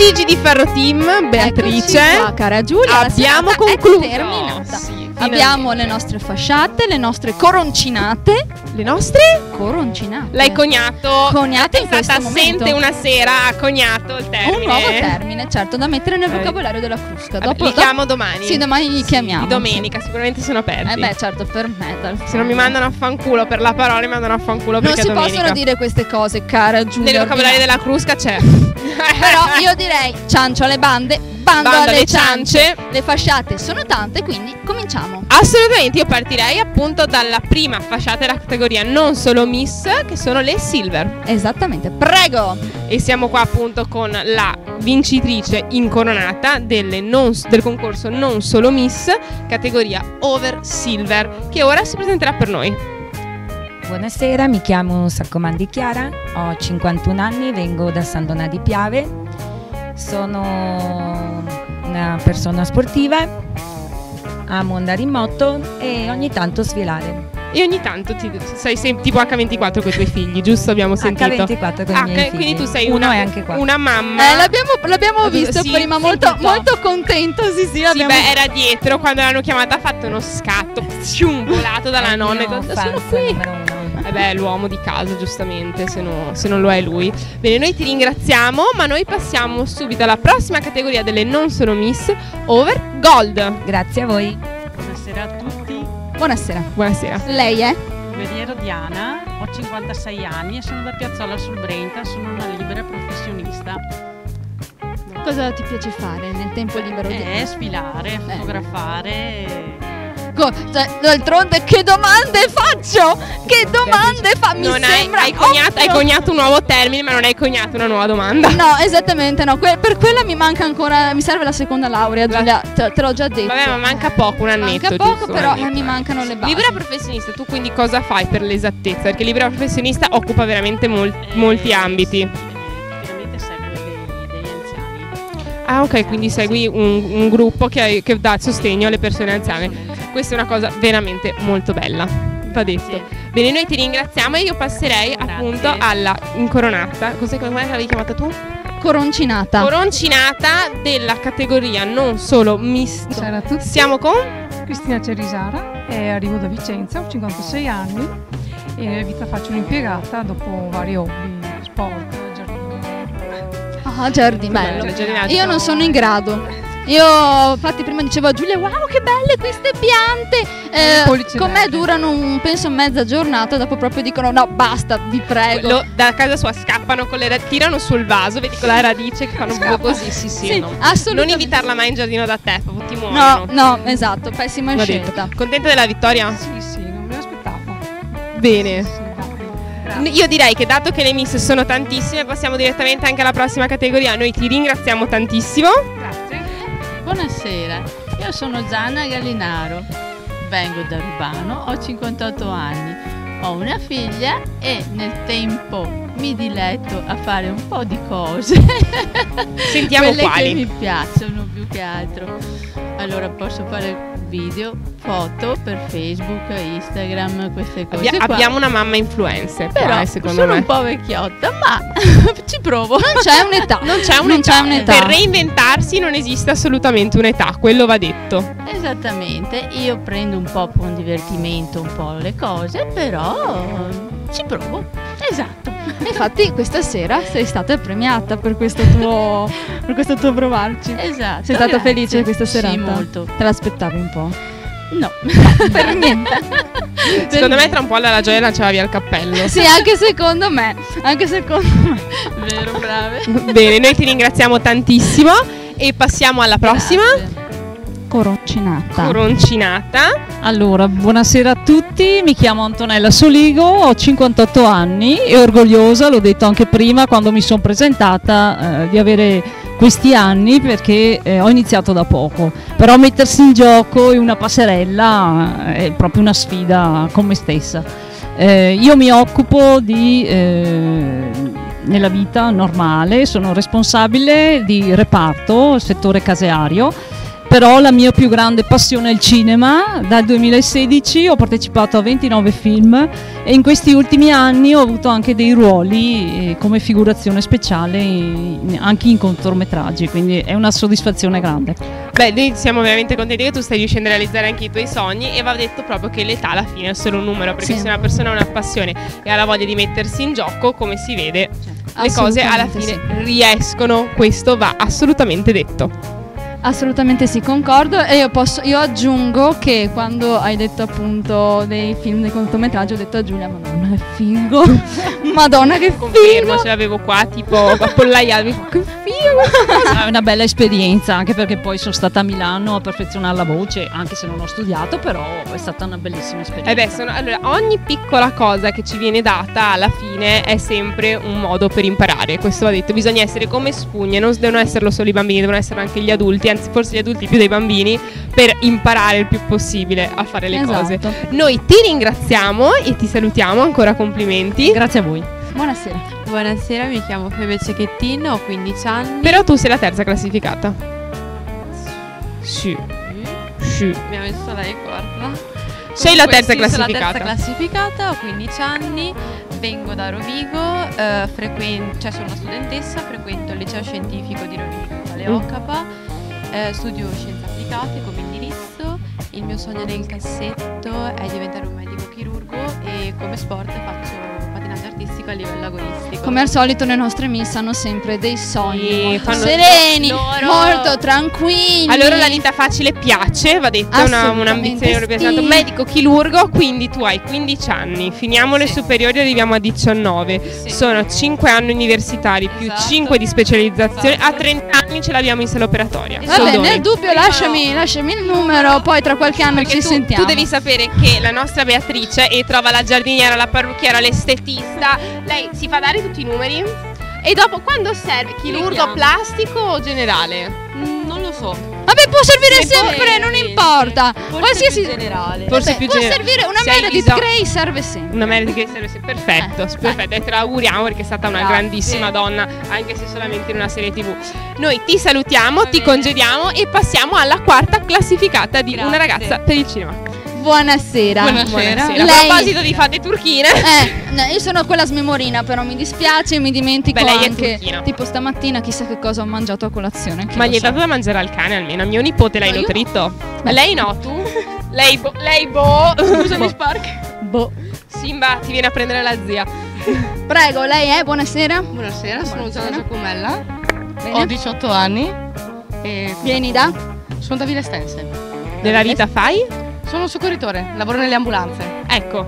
Amici di Ferro Team, Beatrice, qua, cara Giulia, abbiamo è concluso. terminata. Sì, Abbiamo le nostre fasciate, le nostre coroncinate. Le nostre? Coroncinate. L'hai coniato. Coniate è in stata questo assente una sera, ha coniato il termine. Un nuovo termine, certo, da mettere nel vocabolario della crusca. Dopo, li chiamo domani. Sì, domani li Sì, chiamiamo. di domenica, sicuramente sono aperti. Eh beh, certo, per me. Se non mi mandano a fanculo per la parola, mi mandano a fanculo Non perché si è domenica. possono dire queste cose, cara Giulia. Nel vocabolario della crusca c'è. Però io direi ciancio alle bande, bando, Bando alle ciance. ciance. Le fasciate sono tante, quindi cominciamo. Assolutamente, io partirei appunto dalla prima fasciata della categoria non solo Miss, che sono le Silver. Esattamente, prego! E siamo qua appunto con la vincitrice incoronata delle non- del concorso non solo Miss, categoria Over Silver, che ora si presenterà per noi. Buonasera, mi chiamo Saccomandi Chiara, ho 51 anni, vengo da San Donà di Piave, sono una persona sportiva, amo andare in moto e ogni tanto sfilare. E ogni tanto ti, sei sem- tipo H24 con i tuoi figli, giusto? Abbiamo sentito. H24 con i Ah, miei che- figli. Quindi tu sei una, è anche qua. una mamma. Eh, l'abbiamo, l'abbiamo visto sì, prima, molto, molto contento. Sì, sì, Sì, beh, era dietro quando l'hanno chiamata, ha fatto uno scatto, scium, volato dalla nonna. e sono qui. numero uno. Eh beh, è l'uomo di casa, giustamente, se, no- se non lo è lui. Bene, noi ti ringraziamo, ma noi passiamo subito alla prossima categoria delle non solo Miss, Over Gold. Grazie a voi. Buonasera a tutti. Buonasera. Buonasera. Lei è? Veliero Diana, ho 56 anni e sono da Piazzola sul Brenta, sono una libera professionista. Cosa ti piace fare nel tempo libero? di- Eh, sfilare, fotografare. Co- cioè, d'altronde che domande faccio? Che domande fa? Mi Non hai, sembra hai coniato, hai coniato un nuovo termine, ma non hai coniato una nuova domanda. No, esattamente no. Que- per quella mi manca ancora. Mi serve la seconda laurea, Giulia. Te, te l'ho già detto. Vabbè, ma manca poco, un annetto. Manca poco, giusto? però annetto. eh, mi mancano le basi. Libera professionista, tu quindi cosa fai per l'esattezza? Perché libera professionista occupa veramente mol- molti ambiti. Ah, ok, quindi segui un, un gruppo che, che dà sostegno alle persone anziane. Questa è una cosa veramente molto bella. Va detto. Bene, noi ti ringraziamo e io passerei appunto alla incoronata. Cos'è come l'avevi chiamata tu? Coroncinata. Coroncinata della categoria non solo Miss. Buonasera a tutti. Siamo con Cristina Cerisara, e arrivo da Vicenza, ho 56 anni e nella vita faccio un'impiegata dopo vari hobby, sport, giardino. Ah, giardinello. Io non sono in grado. Io infatti prima dicevo a Giulia wow che belle queste piante Eh, Con me verde. durano un, penso mezza giornata Dopo proprio dicono no basta vi prego Lo- da casa sua scappano con le ra- tirano sul vaso, vedi con la radice che fanno un po' così, sì, sì. Sì, no. assolutamente. Non invitarla mai in giardino da te, proprio ti No muoiono. no esatto pessima Va scelta detto. Contenta della vittoria? Sì, sì, non me l'aspettavo. Bene. Io direi che dato che le miss sono tantissime, passiamo direttamente anche alla prossima categoria. Noi ti ringraziamo tantissimo. Buonasera, io sono Gianna Gallinaro, vengo da Rubano, ho 58 anni, ho una figlia e nel tempo mi diletto a fare un po' di cose. Sentiamo Quelle quali. che mi piacciono più che altro. Allora posso fare video, foto per Facebook, Instagram, queste cose. Abbia- qua. abbiamo una mamma influencer, qua, Però eh, secondo sono me. un po' vecchiotta, ma ci provo. Non c'è un'età Non c'è Non un'età. c'è un'età. Per reinventarsi non esiste assolutamente un'età, quello va detto. Esattamente, io prendo un po' con divertimento un po' le cose, però ci provo. Esatto. Infatti questa sera sei stata premiata per questo tuo, per questo tuo provarci Esatto. Sei stata grazie. felice questa serata? Sì, molto. Te l'aspettavi un po'? No. per niente Secondo me tra un po' alla gioia lanciava via il cappello. Sì anche secondo me Anche secondo me Vero, brave. Bene, noi ti ringraziamo tantissimo e passiamo alla prossima. Coroncinata Coroncinata. Allora, buonasera a tutti, mi chiamo Antonella Soligo, ho 58 anni e orgogliosa, l'ho detto anche prima quando mi sono presentata, eh, di avere questi anni perché eh, ho iniziato da poco, però mettersi in gioco in una passerella eh, è proprio una sfida con me stessa. Eh, io mi occupo di... eh, nella vita normale, sono responsabile di reparto, settore caseario, però la mia più grande passione è il cinema. Dal 2016 ho partecipato a 29 film e in questi ultimi anni ho avuto anche dei ruoli eh, come figurazione speciale anche in cortometraggi, quindi è una soddisfazione grande. Beh, noi siamo veramente contenti che tu stai riuscendo a realizzare anche i tuoi sogni e va detto proprio che l'età alla fine è solo un numero, perché Sì. se una persona ha una passione e ha la voglia di mettersi in gioco, come si vede, le cose alla fine riescono, questo va assolutamente detto. Assolutamente sì, concordo. E io, posso, io aggiungo che quando hai detto appunto dei film dei cortometraggi ho detto a Giulia Madonna che figo. Madonna che Confermo, figo ce l'avevo qua tipo appollaiato, mi fa, che È una bella esperienza, anche perché poi sono stata a Milano a perfezionare la voce, anche se non ho studiato, però è stata una bellissima esperienza. Eh beh, sono- allora, ogni piccola cosa che ci viene data alla fine è sempre un modo per imparare. Questo va detto, bisogna essere come spugne, non devono esserlo solo i bambini, devono essere anche gli adulti, anzi forse gli adulti più dei bambini, per imparare il più possibile a fare le Esatto. cose. Noi ti ringraziamo e ti salutiamo, ancora complimenti. Grazie a voi. Buonasera Buonasera, mi chiamo Febe Cecchettin, ho 15 anni. Però tu sei la terza classificata. Sì. Sì. Mi ha messo lei quarta. Sei la terza sì, sono classificata. la terza classificata, ho 15 anni, vengo da Rovigo, eh, frequen- cioè sono una studentessa, frequento il liceo scientifico di Rovigo, alle Mm. OCAPA, eh, studio scienze applicate come indirizzo, il mio sogno nel cassetto è diventare un medico chirurgo e come sport faccio patinaggio artistico a livello agonistico. Come al solito le nostre miss hanno sempre dei sogni Sì, sereni, loro- molto tranquilli Allora la vita facile piace, va detto, è una, un'ambizione sì. rappresentata. Medico chirurgo, quindi tu hai 15 anni, finiamo le superiori e arriviamo a 19. Sono 5 anni universitari più Esatto. 5 di specializzazione. A 30 anni ce l'abbiamo in sala operatoria. Vabbè, Soldoni. nel dubbio lasciami, lasciami il numero, poi tra qualche anno Perché ci tu, sentiamo. tu devi sapere che la nostra Beatrice e trova la giardiniera, la parrucchiera, l'estetista. Lei si fa dare tutti i numeri e dopo quando serve? Chirurgo plastico o generale? Mm, non lo so. Vabbè, può servire sempre, non importa. Qualsiasi più generale. Forse Vabbè, più può generale. servire una Se Meredith bisogno- Grey serve sempre. Una Meredith Grey serve sempre. Perfetto, Eh, perfetto. E te la auguriamo perché è stata una Grazie. grandissima donna, anche se solamente in una serie TV. Noi ti salutiamo, ti congediamo e passiamo alla quarta classificata di una ragazza per il cinema. Buonasera. Buonasera. A Lei- proposito di fate turchine. Eh, no, io sono quella smemorina, però mi dispiace, mi dimentico Beh, lei è anche. Tipo stamattina chissà che cosa ho mangiato a colazione. Ma gli hai sa. dato da mangiare al cane almeno? A mio nipote l'hai No, io nutrito? Lei no, tu? lei, bo- lei boh. Scusami, Boh. Spark. Boh. Simba ti viene a prendere la zia. Prego, lei è? Buonasera. Buonasera, sono Gianna Giacomella, Bene. ho 18 anni e Vieni da? sono da Vilestense. Nella vita fai? Sono un soccorritore, lavoro nelle ambulanze. Ecco,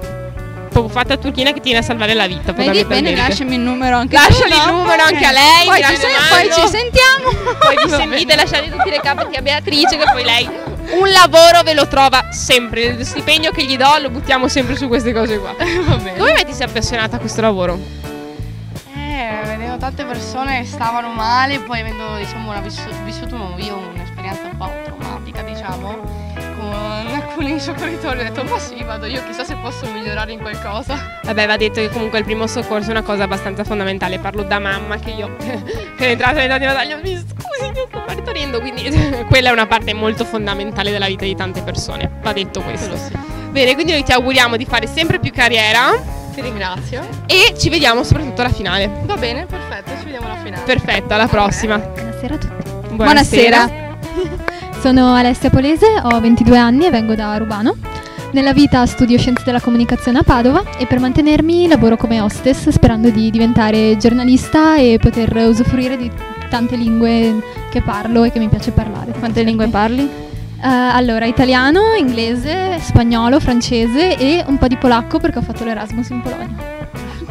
fatta turchina che ti viene a salvare la vita. Vedi? Bene, lasciami il numero anche Lasciali tu, il no? numero anche a lei. Poi ci, poi ci sentiamo. Poi vi sentite, lasciate tutti i recapiti a Beatrice che poi lei un lavoro ve lo trova sempre. Il stipendio che gli do lo buttiamo sempre su queste cose qua. Come mai ti sei appassionata a questo lavoro? Eh, vedevo tante persone che stavano male, poi avendo diciamo, una vissu- vissuto io un'esperienza un po' traumatica, diciamo, alcuni soccorritori ho detto ma sì, vado io, chissà se posso migliorare in qualcosa. Vabbè, va detto che comunque il primo soccorso è una cosa abbastanza fondamentale. Parlo da mamma che io che è entrata nella di Natale mi scusi, io sto partorendo, quindi quella è una parte molto fondamentale della vita di tante persone. Va detto questo. Bene, quindi noi ti auguriamo di fare sempre più carriera Ti ringrazio. e ci vediamo soprattutto alla finale. Va bene, perfetto, ci vediamo alla finale. Perfetto, alla prossima. Buonasera a tutti. Buonasera. Sono Alessia Polese, ho 22 anni e vengo da Rubano. Nella vita studio scienze della comunicazione a Padova e per mantenermi lavoro come hostess sperando di diventare giornalista e poter usufruire di tante lingue che parlo e che mi piace parlare. Quante lingue parli? Eh, allora, italiano, inglese, spagnolo, francese e un po' di polacco perché ho fatto l'Erasmus in Polonia.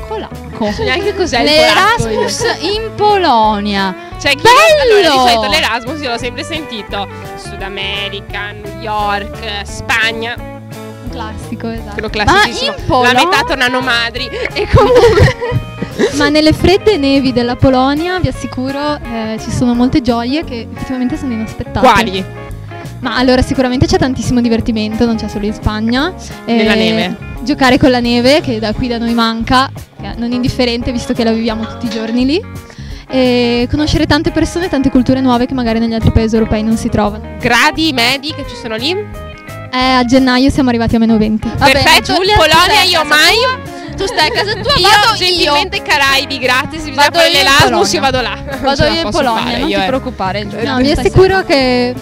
Polacco. Non so neanche cos'è polacco. L'Erasmus in Polonia. Cioè, chi Bello! allora, di solito l'Erasmus io l'ho sempre sentito. Sud America, New York, eh, Spagna. Un classico, esatto. Quello classicissimo. Ma in Polo- La metà tornano madri. E comunque. Ma nelle fredde nevi della Polonia, vi assicuro, eh, ci sono molte gioie che effettivamente sono inaspettate. Quali? Ma allora sicuramente c'è tantissimo divertimento, non c'è solo in Spagna. Eh, Nella neve. Giocare con la neve, che da qui da noi manca, non indifferente visto che la viviamo tutti i giorni lì. E conoscere tante persone, tante culture nuove che magari negli altri paesi europei non si trovano. Gradi medi che ci sono lì? Eh, a gennaio siamo arrivati a meno 20. Perfetto, Giulia, Polonia io mai. Tu stai a casa tua, Io vado gentilmente Caraibi, grazie. Se bisogna Vado fare io l'Erasmus, io vado là. Vado io in Polonia, fare, non io, ti eh. preoccupare. Giulia, No, vi assicuro che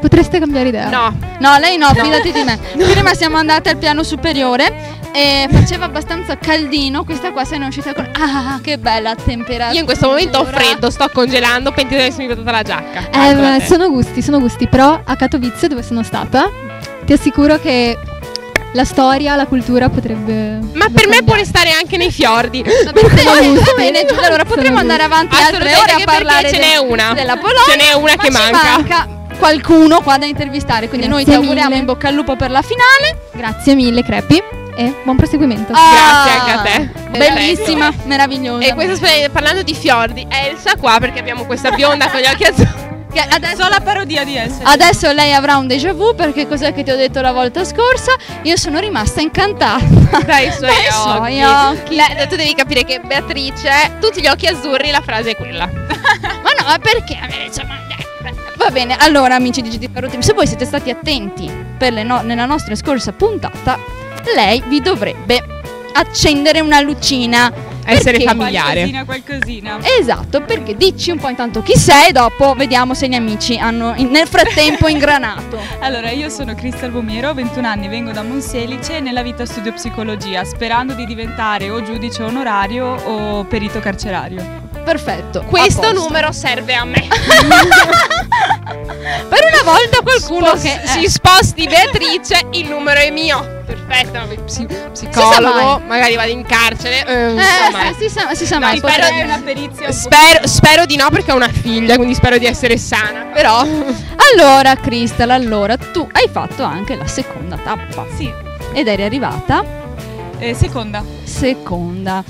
potreste cambiare idea. No. No, lei no, fidati di me. Prima siamo andate al piano superiore e faceva abbastanza caldino. Questa qua se ne è uscita con. Ah, che bella temperatura. Io in questo momento ho freddo, sto congelando, pentito di essermi portata la giacca. Eh, te. sono gusti, sono gusti, però a Katowice dove sono stata ti assicuro che la storia, la cultura potrebbe... Ma per me può restare anche nei fiordi. Va bene, va bene, Giulia, allora potremmo andare avanti altre ore a parlare ce n'è una. della Polonia. Ce n'è una che ci manca. Qualcuno qua da intervistare, quindi noi ti Grazie auguriamo mille. in bocca al lupo per la finale. Grazie mille, Crepi, e buon proseguimento. Grazie anche a te. Bellissima, meravigliosa. E questo parlando di fiordi, Elsa qua perché abbiamo questa bionda con gli occhi azzurri. Che adesso, la parodia di essere. adesso lei avrà un déjà vu perché cos'è che ti ho detto la volta scorsa? Io sono rimasta incantata Dai suoi Dai occhi. suoi occhi. Le- tu devi capire che Beatrice, tutti gli occhi azzurri, la frase è quella. Ma no, ma perché insomma, eh, Va bene, allora amici di GT Caroteam, se voi siete stati attenti no- nella nostra scorsa puntata, lei vi dovrebbe accendere una lucina. Essere Perché- familiare. Qualcosina, qualcosina. Esatto, perché dici un po' intanto chi sei, dopo vediamo se gli amici hanno in- nel frattempo ingranato. Allora, io sono Cristal Vomiero, ho 21 anni, vengo da Monselice e nella vita studio psicologia, sperando di diventare o giudice onorario o perito carcerario. Perfetto. Questo numero serve a me. Per una volta qualcuno Spos- che si eh, sposti Beatrice, il numero è mio. Perfetto, ma psi- psicologo, mai. magari vado in carcere. eh, eh, si sa mai. si sa, si sa No, mai. spero di- una perizia Spero, spero di no perché ho una figlia, quindi spero di essere sana. Però Allora, Crystal, allora tu hai fatto anche la seconda tappa. Sì. Ed eri arrivata Eh, seconda. seconda.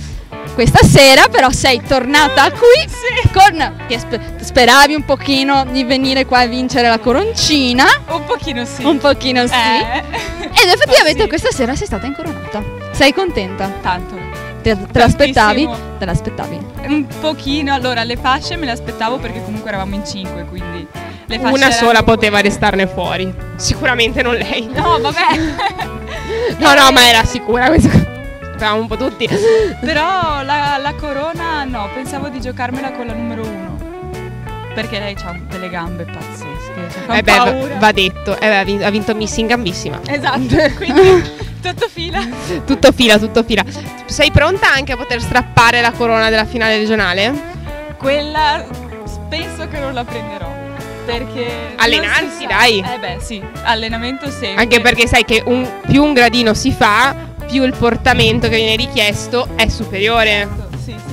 Questa sera però sei tornata qui con che spe- speravi un pochino di venire qua a vincere la coroncina. Un pochino sì. Un pochino sì. Eh. Ed effettivamente Sì. questa sera sei stata incoronata. Sei contenta? Tanto. Te, te l'aspettavi? Te l'aspettavi? Un pochino, allora le fasce me le aspettavo perché comunque eravamo in cinque, quindi le fasce una sola poteva restarne fuori. Sicuramente non lei. No, vabbè. No, no, ma era sicura questa Sapevamo un po' tutti. Però la, la corona no, pensavo di giocarmela con la numero uno. Perché lei ha delle gambe pazzesche. Cioè, Eh beh, va, paura. va detto, eh, ha vinto, ha vinto Miss in gambissima. Esatto, quindi Tutto fila. Tutto fila, tutto fila. Sei pronta anche a poter strappare la corona della finale regionale? Quella penso che non la prenderò. Perché. Allenarsi, dai. Eh beh, sì, allenamento sempre. Anche perché sai che un- più un gradino si fa, più il portamento che viene richiesto è superiore.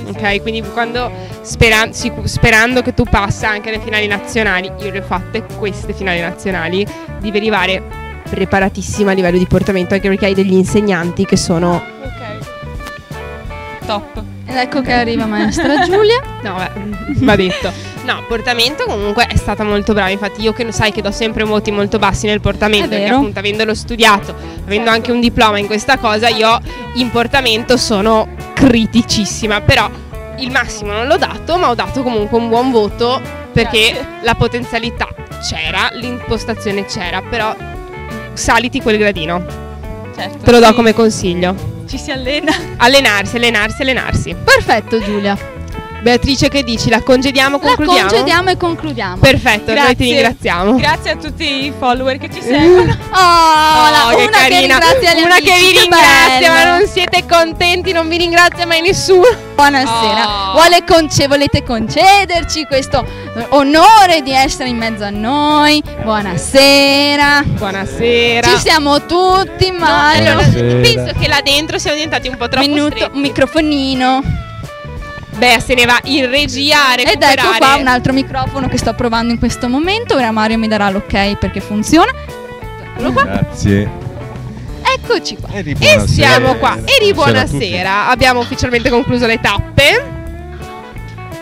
Ok, quindi quando spera- sicu- sperando che tu passa anche alle finali nazionali, io le ho fatte queste finali nazionali, devi arrivare preparatissima a livello di portamento, anche perché hai degli insegnanti che sono Top. Ed ecco che arriva maestra Giulia. No, beh, va detto. No, portamento comunque è stata molto brava. Infatti, io che lo sai che do sempre voti molto bassi nel portamento, perché appunto avendolo studiato, avendo anche un diploma in questa cosa, io in portamento sono criticissima. Però il massimo non l'ho dato, ma ho dato comunque un buon voto perché la potenzialità c'era, l'impostazione c'era, però saliti quel gradino. Certo. Te lo do sì. come consiglio. Ci si allena. Allenarsi, allenarsi, allenarsi. Perfetto, Giulia. Beatrice, che dici? La congediamo? La Concludiamo? congediamo e concludiamo. Perfetto, noi ti ringraziamo. Grazie a tutti i follower che ci seguono. Oh, la- che una che carina. ringrazia gli Una amici, che vi che ringrazia, ma bello. non siete contenti, non vi ringrazia mai nessuno. Buonasera. Oh. Vuole conce- volete concederci questo onore di essere in mezzo a noi? Buonasera. Buonasera. Ci siamo tutti, Mario. Allora, penso che là dentro siamo diventati un po' troppo Minuto, stretti. un microfonino. Beh, se ne va in regia a Ed ecco qua un altro microfono che sto provando in questo momento. Ora Mario mi darà l'ok perché funziona. Eccolo qua. Grazie. Eccoci qua. E, E siamo qua. E di Buonasera. Abbiamo ufficialmente concluso le tappe.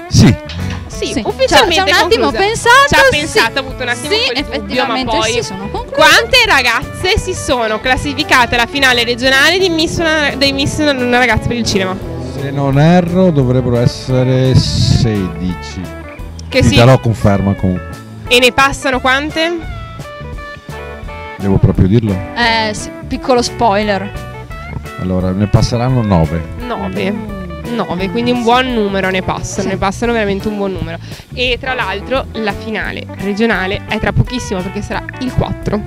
Sì. Sì, Sì. ufficialmente Ci ha- ci ha un attimo conclusa. pensato, Ci ha sì. pensato, ha avuto un attimo Sì, quel dubbio, ma effettivamente poi sì, sono concluse. Quante ragazze si sono classificate alla finale regionale di Miss una, dei Miss una ragazza per il cinema? Se non erro dovrebbero essere 16. Che Ti sì. darò conferma comunque. E ne passano quante? Devo proprio dirlo. Eh, sì, piccolo spoiler. Allora, ne passeranno 9. 9. 9, quindi un buon numero ne passano, ne passano veramente un buon numero. E tra l'altro la finale regionale è tra pochissimo perché sarà il 4.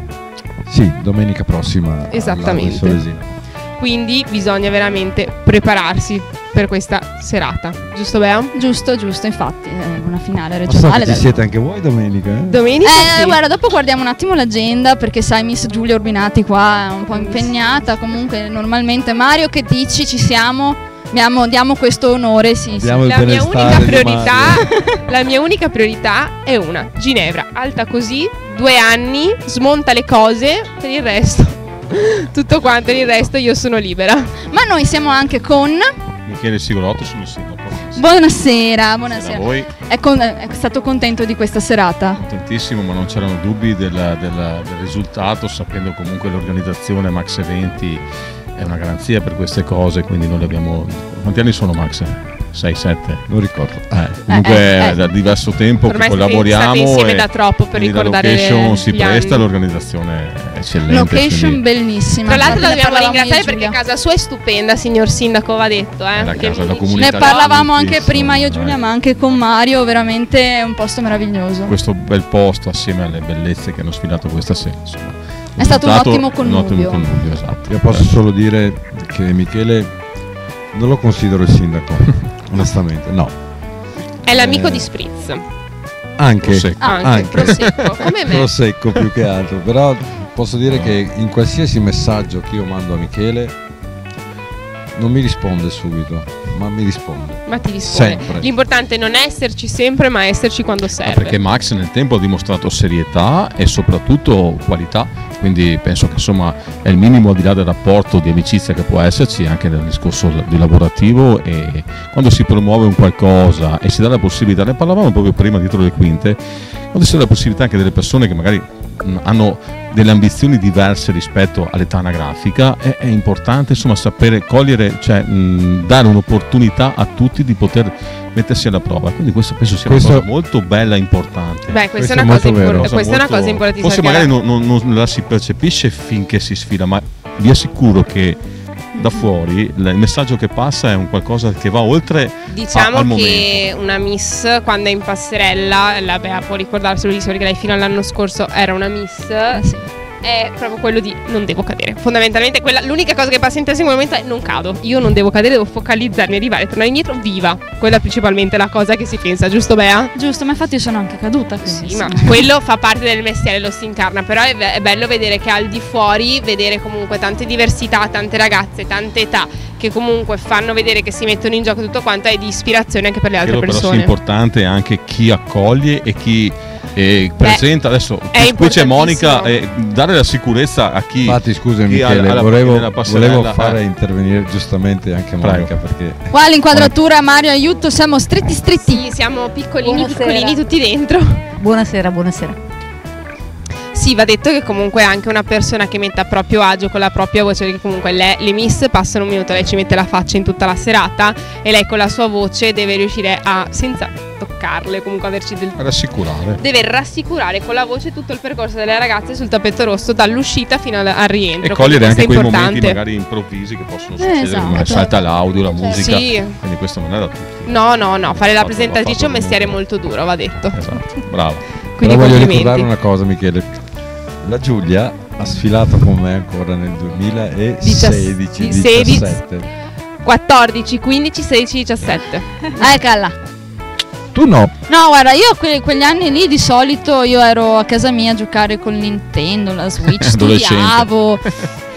Sì, domenica prossima. alla Esattamente. Quindi bisogna veramente prepararsi per questa serata. Giusto Bea? Giusto, giusto, infatti, è una finale Ma so regionale. ci siete anche voi domenica. eh? Domenica Eh, sì. guarda, dopo guardiamo un attimo l'agenda perché sai Miss Giulia Urbinati qua è un po' impegnata. Comunque, normalmente Mario, che dici? Ci siamo? Diamo, diamo questo onore, sì, sì. La mia priorità. La mia unica priorità è una Ginevra, alta così, due anni, smonta le cose, per il resto, tutto quanto, il resto io sono libera. Ma noi siamo anche con. Michele Sigolotto sono il sindaco. Buonasera, buonasera. a voi. È, con- è stato contento di questa serata? Tantissimo, ma non c'erano dubbi della- della- del risultato, sapendo comunque l'organizzazione Max Eventi è una garanzia per queste cose, quindi noi abbiamo... Quanti anni sono Max? 6, 7? Non ricordo. comunque eh, è eh. da diverso tempo Ormai che collaboriamo state insieme e da troppo per ricordare La location si presta, anni. l'organizzazione è eccellente. Location quindi bellissima. Tra l'altro la dobbiamo ringraziare perché casa sua è stupenda, signor sindaco, va detto. Eh, la casa della Ne parlavamo anche prima io e Giulia, eh. ma anche con Mario, veramente è un posto meraviglioso. questo bel posto assieme alle bellezze che hanno sfilato questa sera. insomma. È stato un ottimo Un ottimo connubio. connubio, esatto. Io posso solo dire che Michele non lo considero il sindaco, onestamente, no. È l'amico Eh, di Spritz. Anche, Prosecco. Anche, prosecco, come me. Prosecco più che altro, però posso dire che in qualsiasi messaggio che io mando a Michele non mi risponde subito, ma mi risponde. Ma ti risponde. Sempre. L'importante non è esserci sempre, ma esserci quando serve. Perché Max nel tempo ha dimostrato serietà e soprattutto qualità, quindi penso che insomma è il minimo al di là del rapporto di amicizia che può esserci anche nel discorso di lavorativo e quando si promuove un qualcosa e si dà la possibilità, ne parlavamo proprio prima dietro le quinte, quando si dà la possibilità anche delle persone che magari hanno delle ambizioni diverse rispetto all'età anagrafica, è, è importante insomma sapere cogliere, cioè mh, dare un'opportunità a tutti di poter mettersi alla prova. Quindi questo penso sia Questo- una cosa molto bella e importante. Beh, questa, è una cosa, molto vero. impor- questa è una cosa importantissima. Forse magari non, non- non la si percepisce finché si sfida, ma vi assicuro che da fuori il messaggio che passa è un qualcosa che va oltre a- Diciamo al che una miss quando è in passerella, la Bea può ricordarselo di perché lei fino all'anno scorso era una miss, è proprio quello di non devo cadere. Fondamentalmente quella, l'unica cosa che passa in testa in quel momento è non cado. Io non devo cadere, devo focalizzarmi, arrivare, tornare indietro viva. Quella è principalmente la cosa che si pensa, giusto Bea? Giusto, ma infatti io sono anche caduta. Quindi Sì, ma quello fa parte del mestiere, lo si incarna, però è, be- è bello vedere che al di fuori, vedere comunque tante diversità, tante ragazze, tante età che comunque fanno vedere che si mettono in gioco tutto quanto è di ispirazione anche per le altre Credo però sia persone. importante anche chi accoglie e chi eh, presenta adesso qui c'è Monica eh, dare la sicurezza a chi Infatti, scusa Michele, ha- ha la- volevo, volevo fare eh. intervenire giustamente anche Monica perché Qua l'inquadratura Mario aiuto, siamo stretti stretti. Sì, siamo piccolini, Buonasera. piccolini tutti dentro. Buonasera, buonasera. Sì, va detto che comunque anche una persona che mette a proprio agio con la propria voce, perché comunque le, le miss passano un minuto, lei ci mette la faccia in tutta la serata e lei con la sua voce deve riuscire a, senza toccarle, comunque averci del... rassicurare Deve rassicurare con la voce tutto il percorso delle ragazze sul tappeto rosso dall'uscita fino al, al rientro. e cogliere anche quei è momenti importante. magari improvvisi che possono Eh, succedere esatto. come salta l'audio la musica Sì. quindi questo non è da tutti No, no, no, fare la presentatrice è un mestiere molto duro, va detto. esatto bravo Quindi Però voglio ricordare una cosa Michele la Giulia ha sfilato con me ancora nel 2016 Di- 17 14, 15, 16, 17. Eccola. tu no No, guarda, io que- quegli anni lì di solito io ero a casa mia a giocare con il Nintendo, la Switch, studiavo.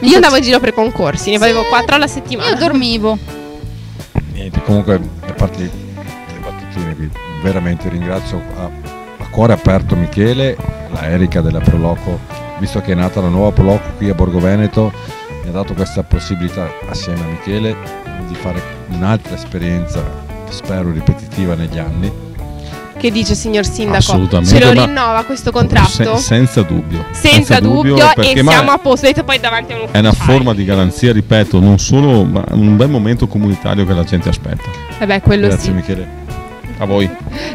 Io andavo in giro per concorsi, ne avevo 4 alla settimana. Io dormivo. niente comunque a parte le battutine qui veramente ringrazio a, a cuore aperto Michele la Erika della Proloco visto che è nata la nuova Proloco qui a Borgo Veneto mi ha dato questa possibilità assieme a Michele di fare un'altra esperienza spero ripetitiva negli anni Che dice signor Sindaco? Assolutamente, Ce lo rinnova questo contratto? Se- senza dubbio senza, dubbio, e perché ma siamo a posto. Vedete poi davanti a un è una forma di garanzia ripeto non solo ma un bel momento comunitario che la gente aspetta Eh beh, grazie sì. Michele a voi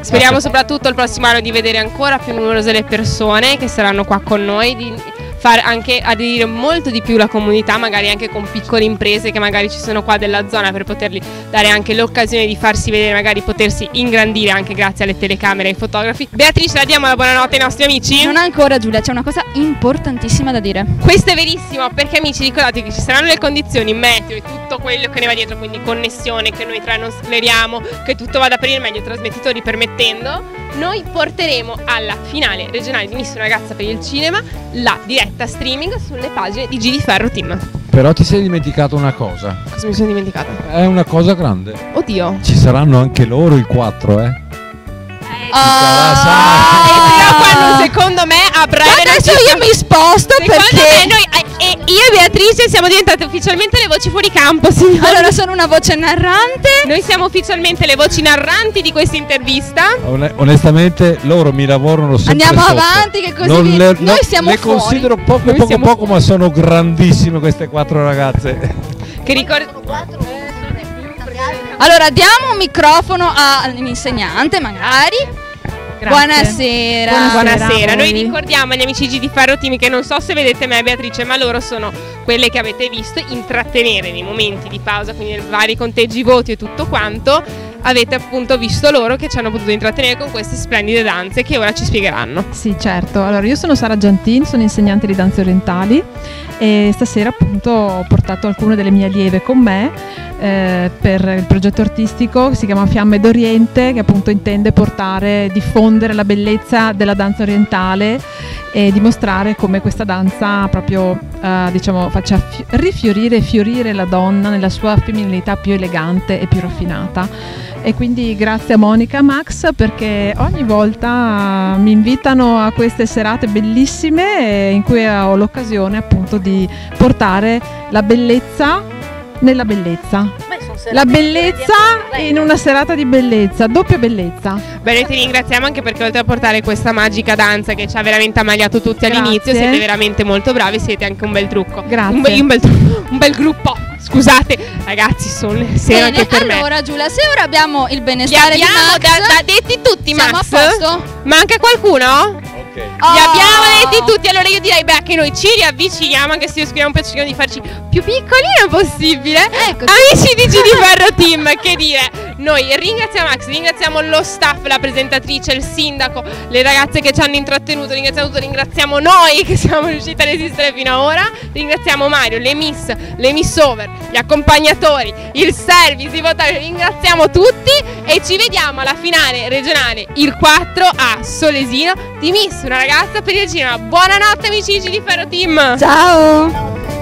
Speriamo Grazie. soprattutto il prossimo anno di vedere ancora più numerose le persone che saranno qua con noi, di far anche aderire molto di più la comunità, magari anche con piccole imprese che magari ci sono qua della zona per potergli dare anche l'occasione di farsi vedere, magari potersi ingrandire anche grazie alle telecamere e ai fotografi. Beatrice, la diamo la buonanotte ai nostri amici? Non ancora Giulia, c'è una cosa importantissima da dire. Questo è verissimo perché amici ricordate che ci saranno le condizioni meteo e tutto quello che ne va dietro, quindi connessione, che noi tre non scleriamo, che tutto vada per il meglio, trasmettitori permettendo. Noi porteremo alla finale regionale di Miss Ragazza per il Cinema la diretta streaming sulle pagine di Gigi Ferro Team. però ti sei dimenticato una cosa Cosa mi sono dimenticata? è una cosa grande Oddio. ci saranno anche loro il 4 eh Ah, e fino a quando secondo me a breve Adesso ci io mi sposto Secondo perché- me noi, eh, eh, io e Beatrice siamo diventate ufficialmente le voci fuori campo, signori. Allora sono una voce narrante. Noi siamo ufficialmente le voci narranti di questa intervista. One- onestamente loro mi lavorano sempre Andiamo sotto. avanti, che così vi- le, noi siamo le fuori. considero poco Noi poco siamo poco ma sono grandissime queste quattro ragazze Che ricordo. Allora diamo un microfono all'insegnante magari. Buonasera. Buonasera. Noi ricordiamo agli amici di Ferro Team che non so se vedete me Beatrice, ma loro sono quelle che avete visto intrattenere nei momenti di pausa, quindi nei vari conteggi voti e tutto quanto. Avete appunto visto loro che ci hanno potuto intrattenere con queste splendide danze che ora ci spiegheranno. Sì, certo. Allora, io sono Sara Giantin, sono insegnante di danze orientali e stasera appunto ho portato alcune delle mie allieve con me eh, per il progetto artistico che si chiama Fiamme d'Oriente, che appunto intende portare, diffondere la bellezza della danza orientale e dimostrare come questa danza proprio eh, diciamo faccia fi- rifiorire e fiorire la donna nella sua femminilità più elegante e più raffinata. E quindi grazie a Monica Max perché ogni volta mi invitano a queste serate bellissime eh, in cui ho l'occasione appunto di portare la bellezza nella bellezza. La bellezza in una serata di bellezza, doppia bellezza. Bene, ti ringraziamo anche perché oltre a portare questa magica danza che ci ha veramente ammaliato tutti Grazie. all'inizio, siete veramente molto bravi, siete anche un bel trucco. Grazie. Un, be- un bel, un bel gruppo. Scusate, ragazzi, sono le sere Bene, anche per me. allora Giulia, se ora abbiamo il Li benestare di abbiamo Max, da, da detti tutti, siamo Max. a posto? Manca qualcuno? Li Oh. abbiamo detti tutti, allora io direi beh che noi ci riavviciniamo anche se io scriviamo un pezzo cerchiamo di farci più piccolino possibile. Ecco, Amici di Gini Ferro Team, che dire? Noi ringraziamo Max, ringraziamo lo staff, la presentatrice, il sindaco, le ragazze che ci hanno intrattenuto, ringraziamo tutto, ringraziamo noi che siamo riusciti a resistere fino ad ora, ringraziamo Mario, le miss, le miss over, gli accompagnatori, il service, i votari, ringraziamo tutti e ci vediamo alla finale regionale il 4 a Solesino di Miss, una ragazza per il cinema. Buonanotte amici di Ferro Team! Ciao!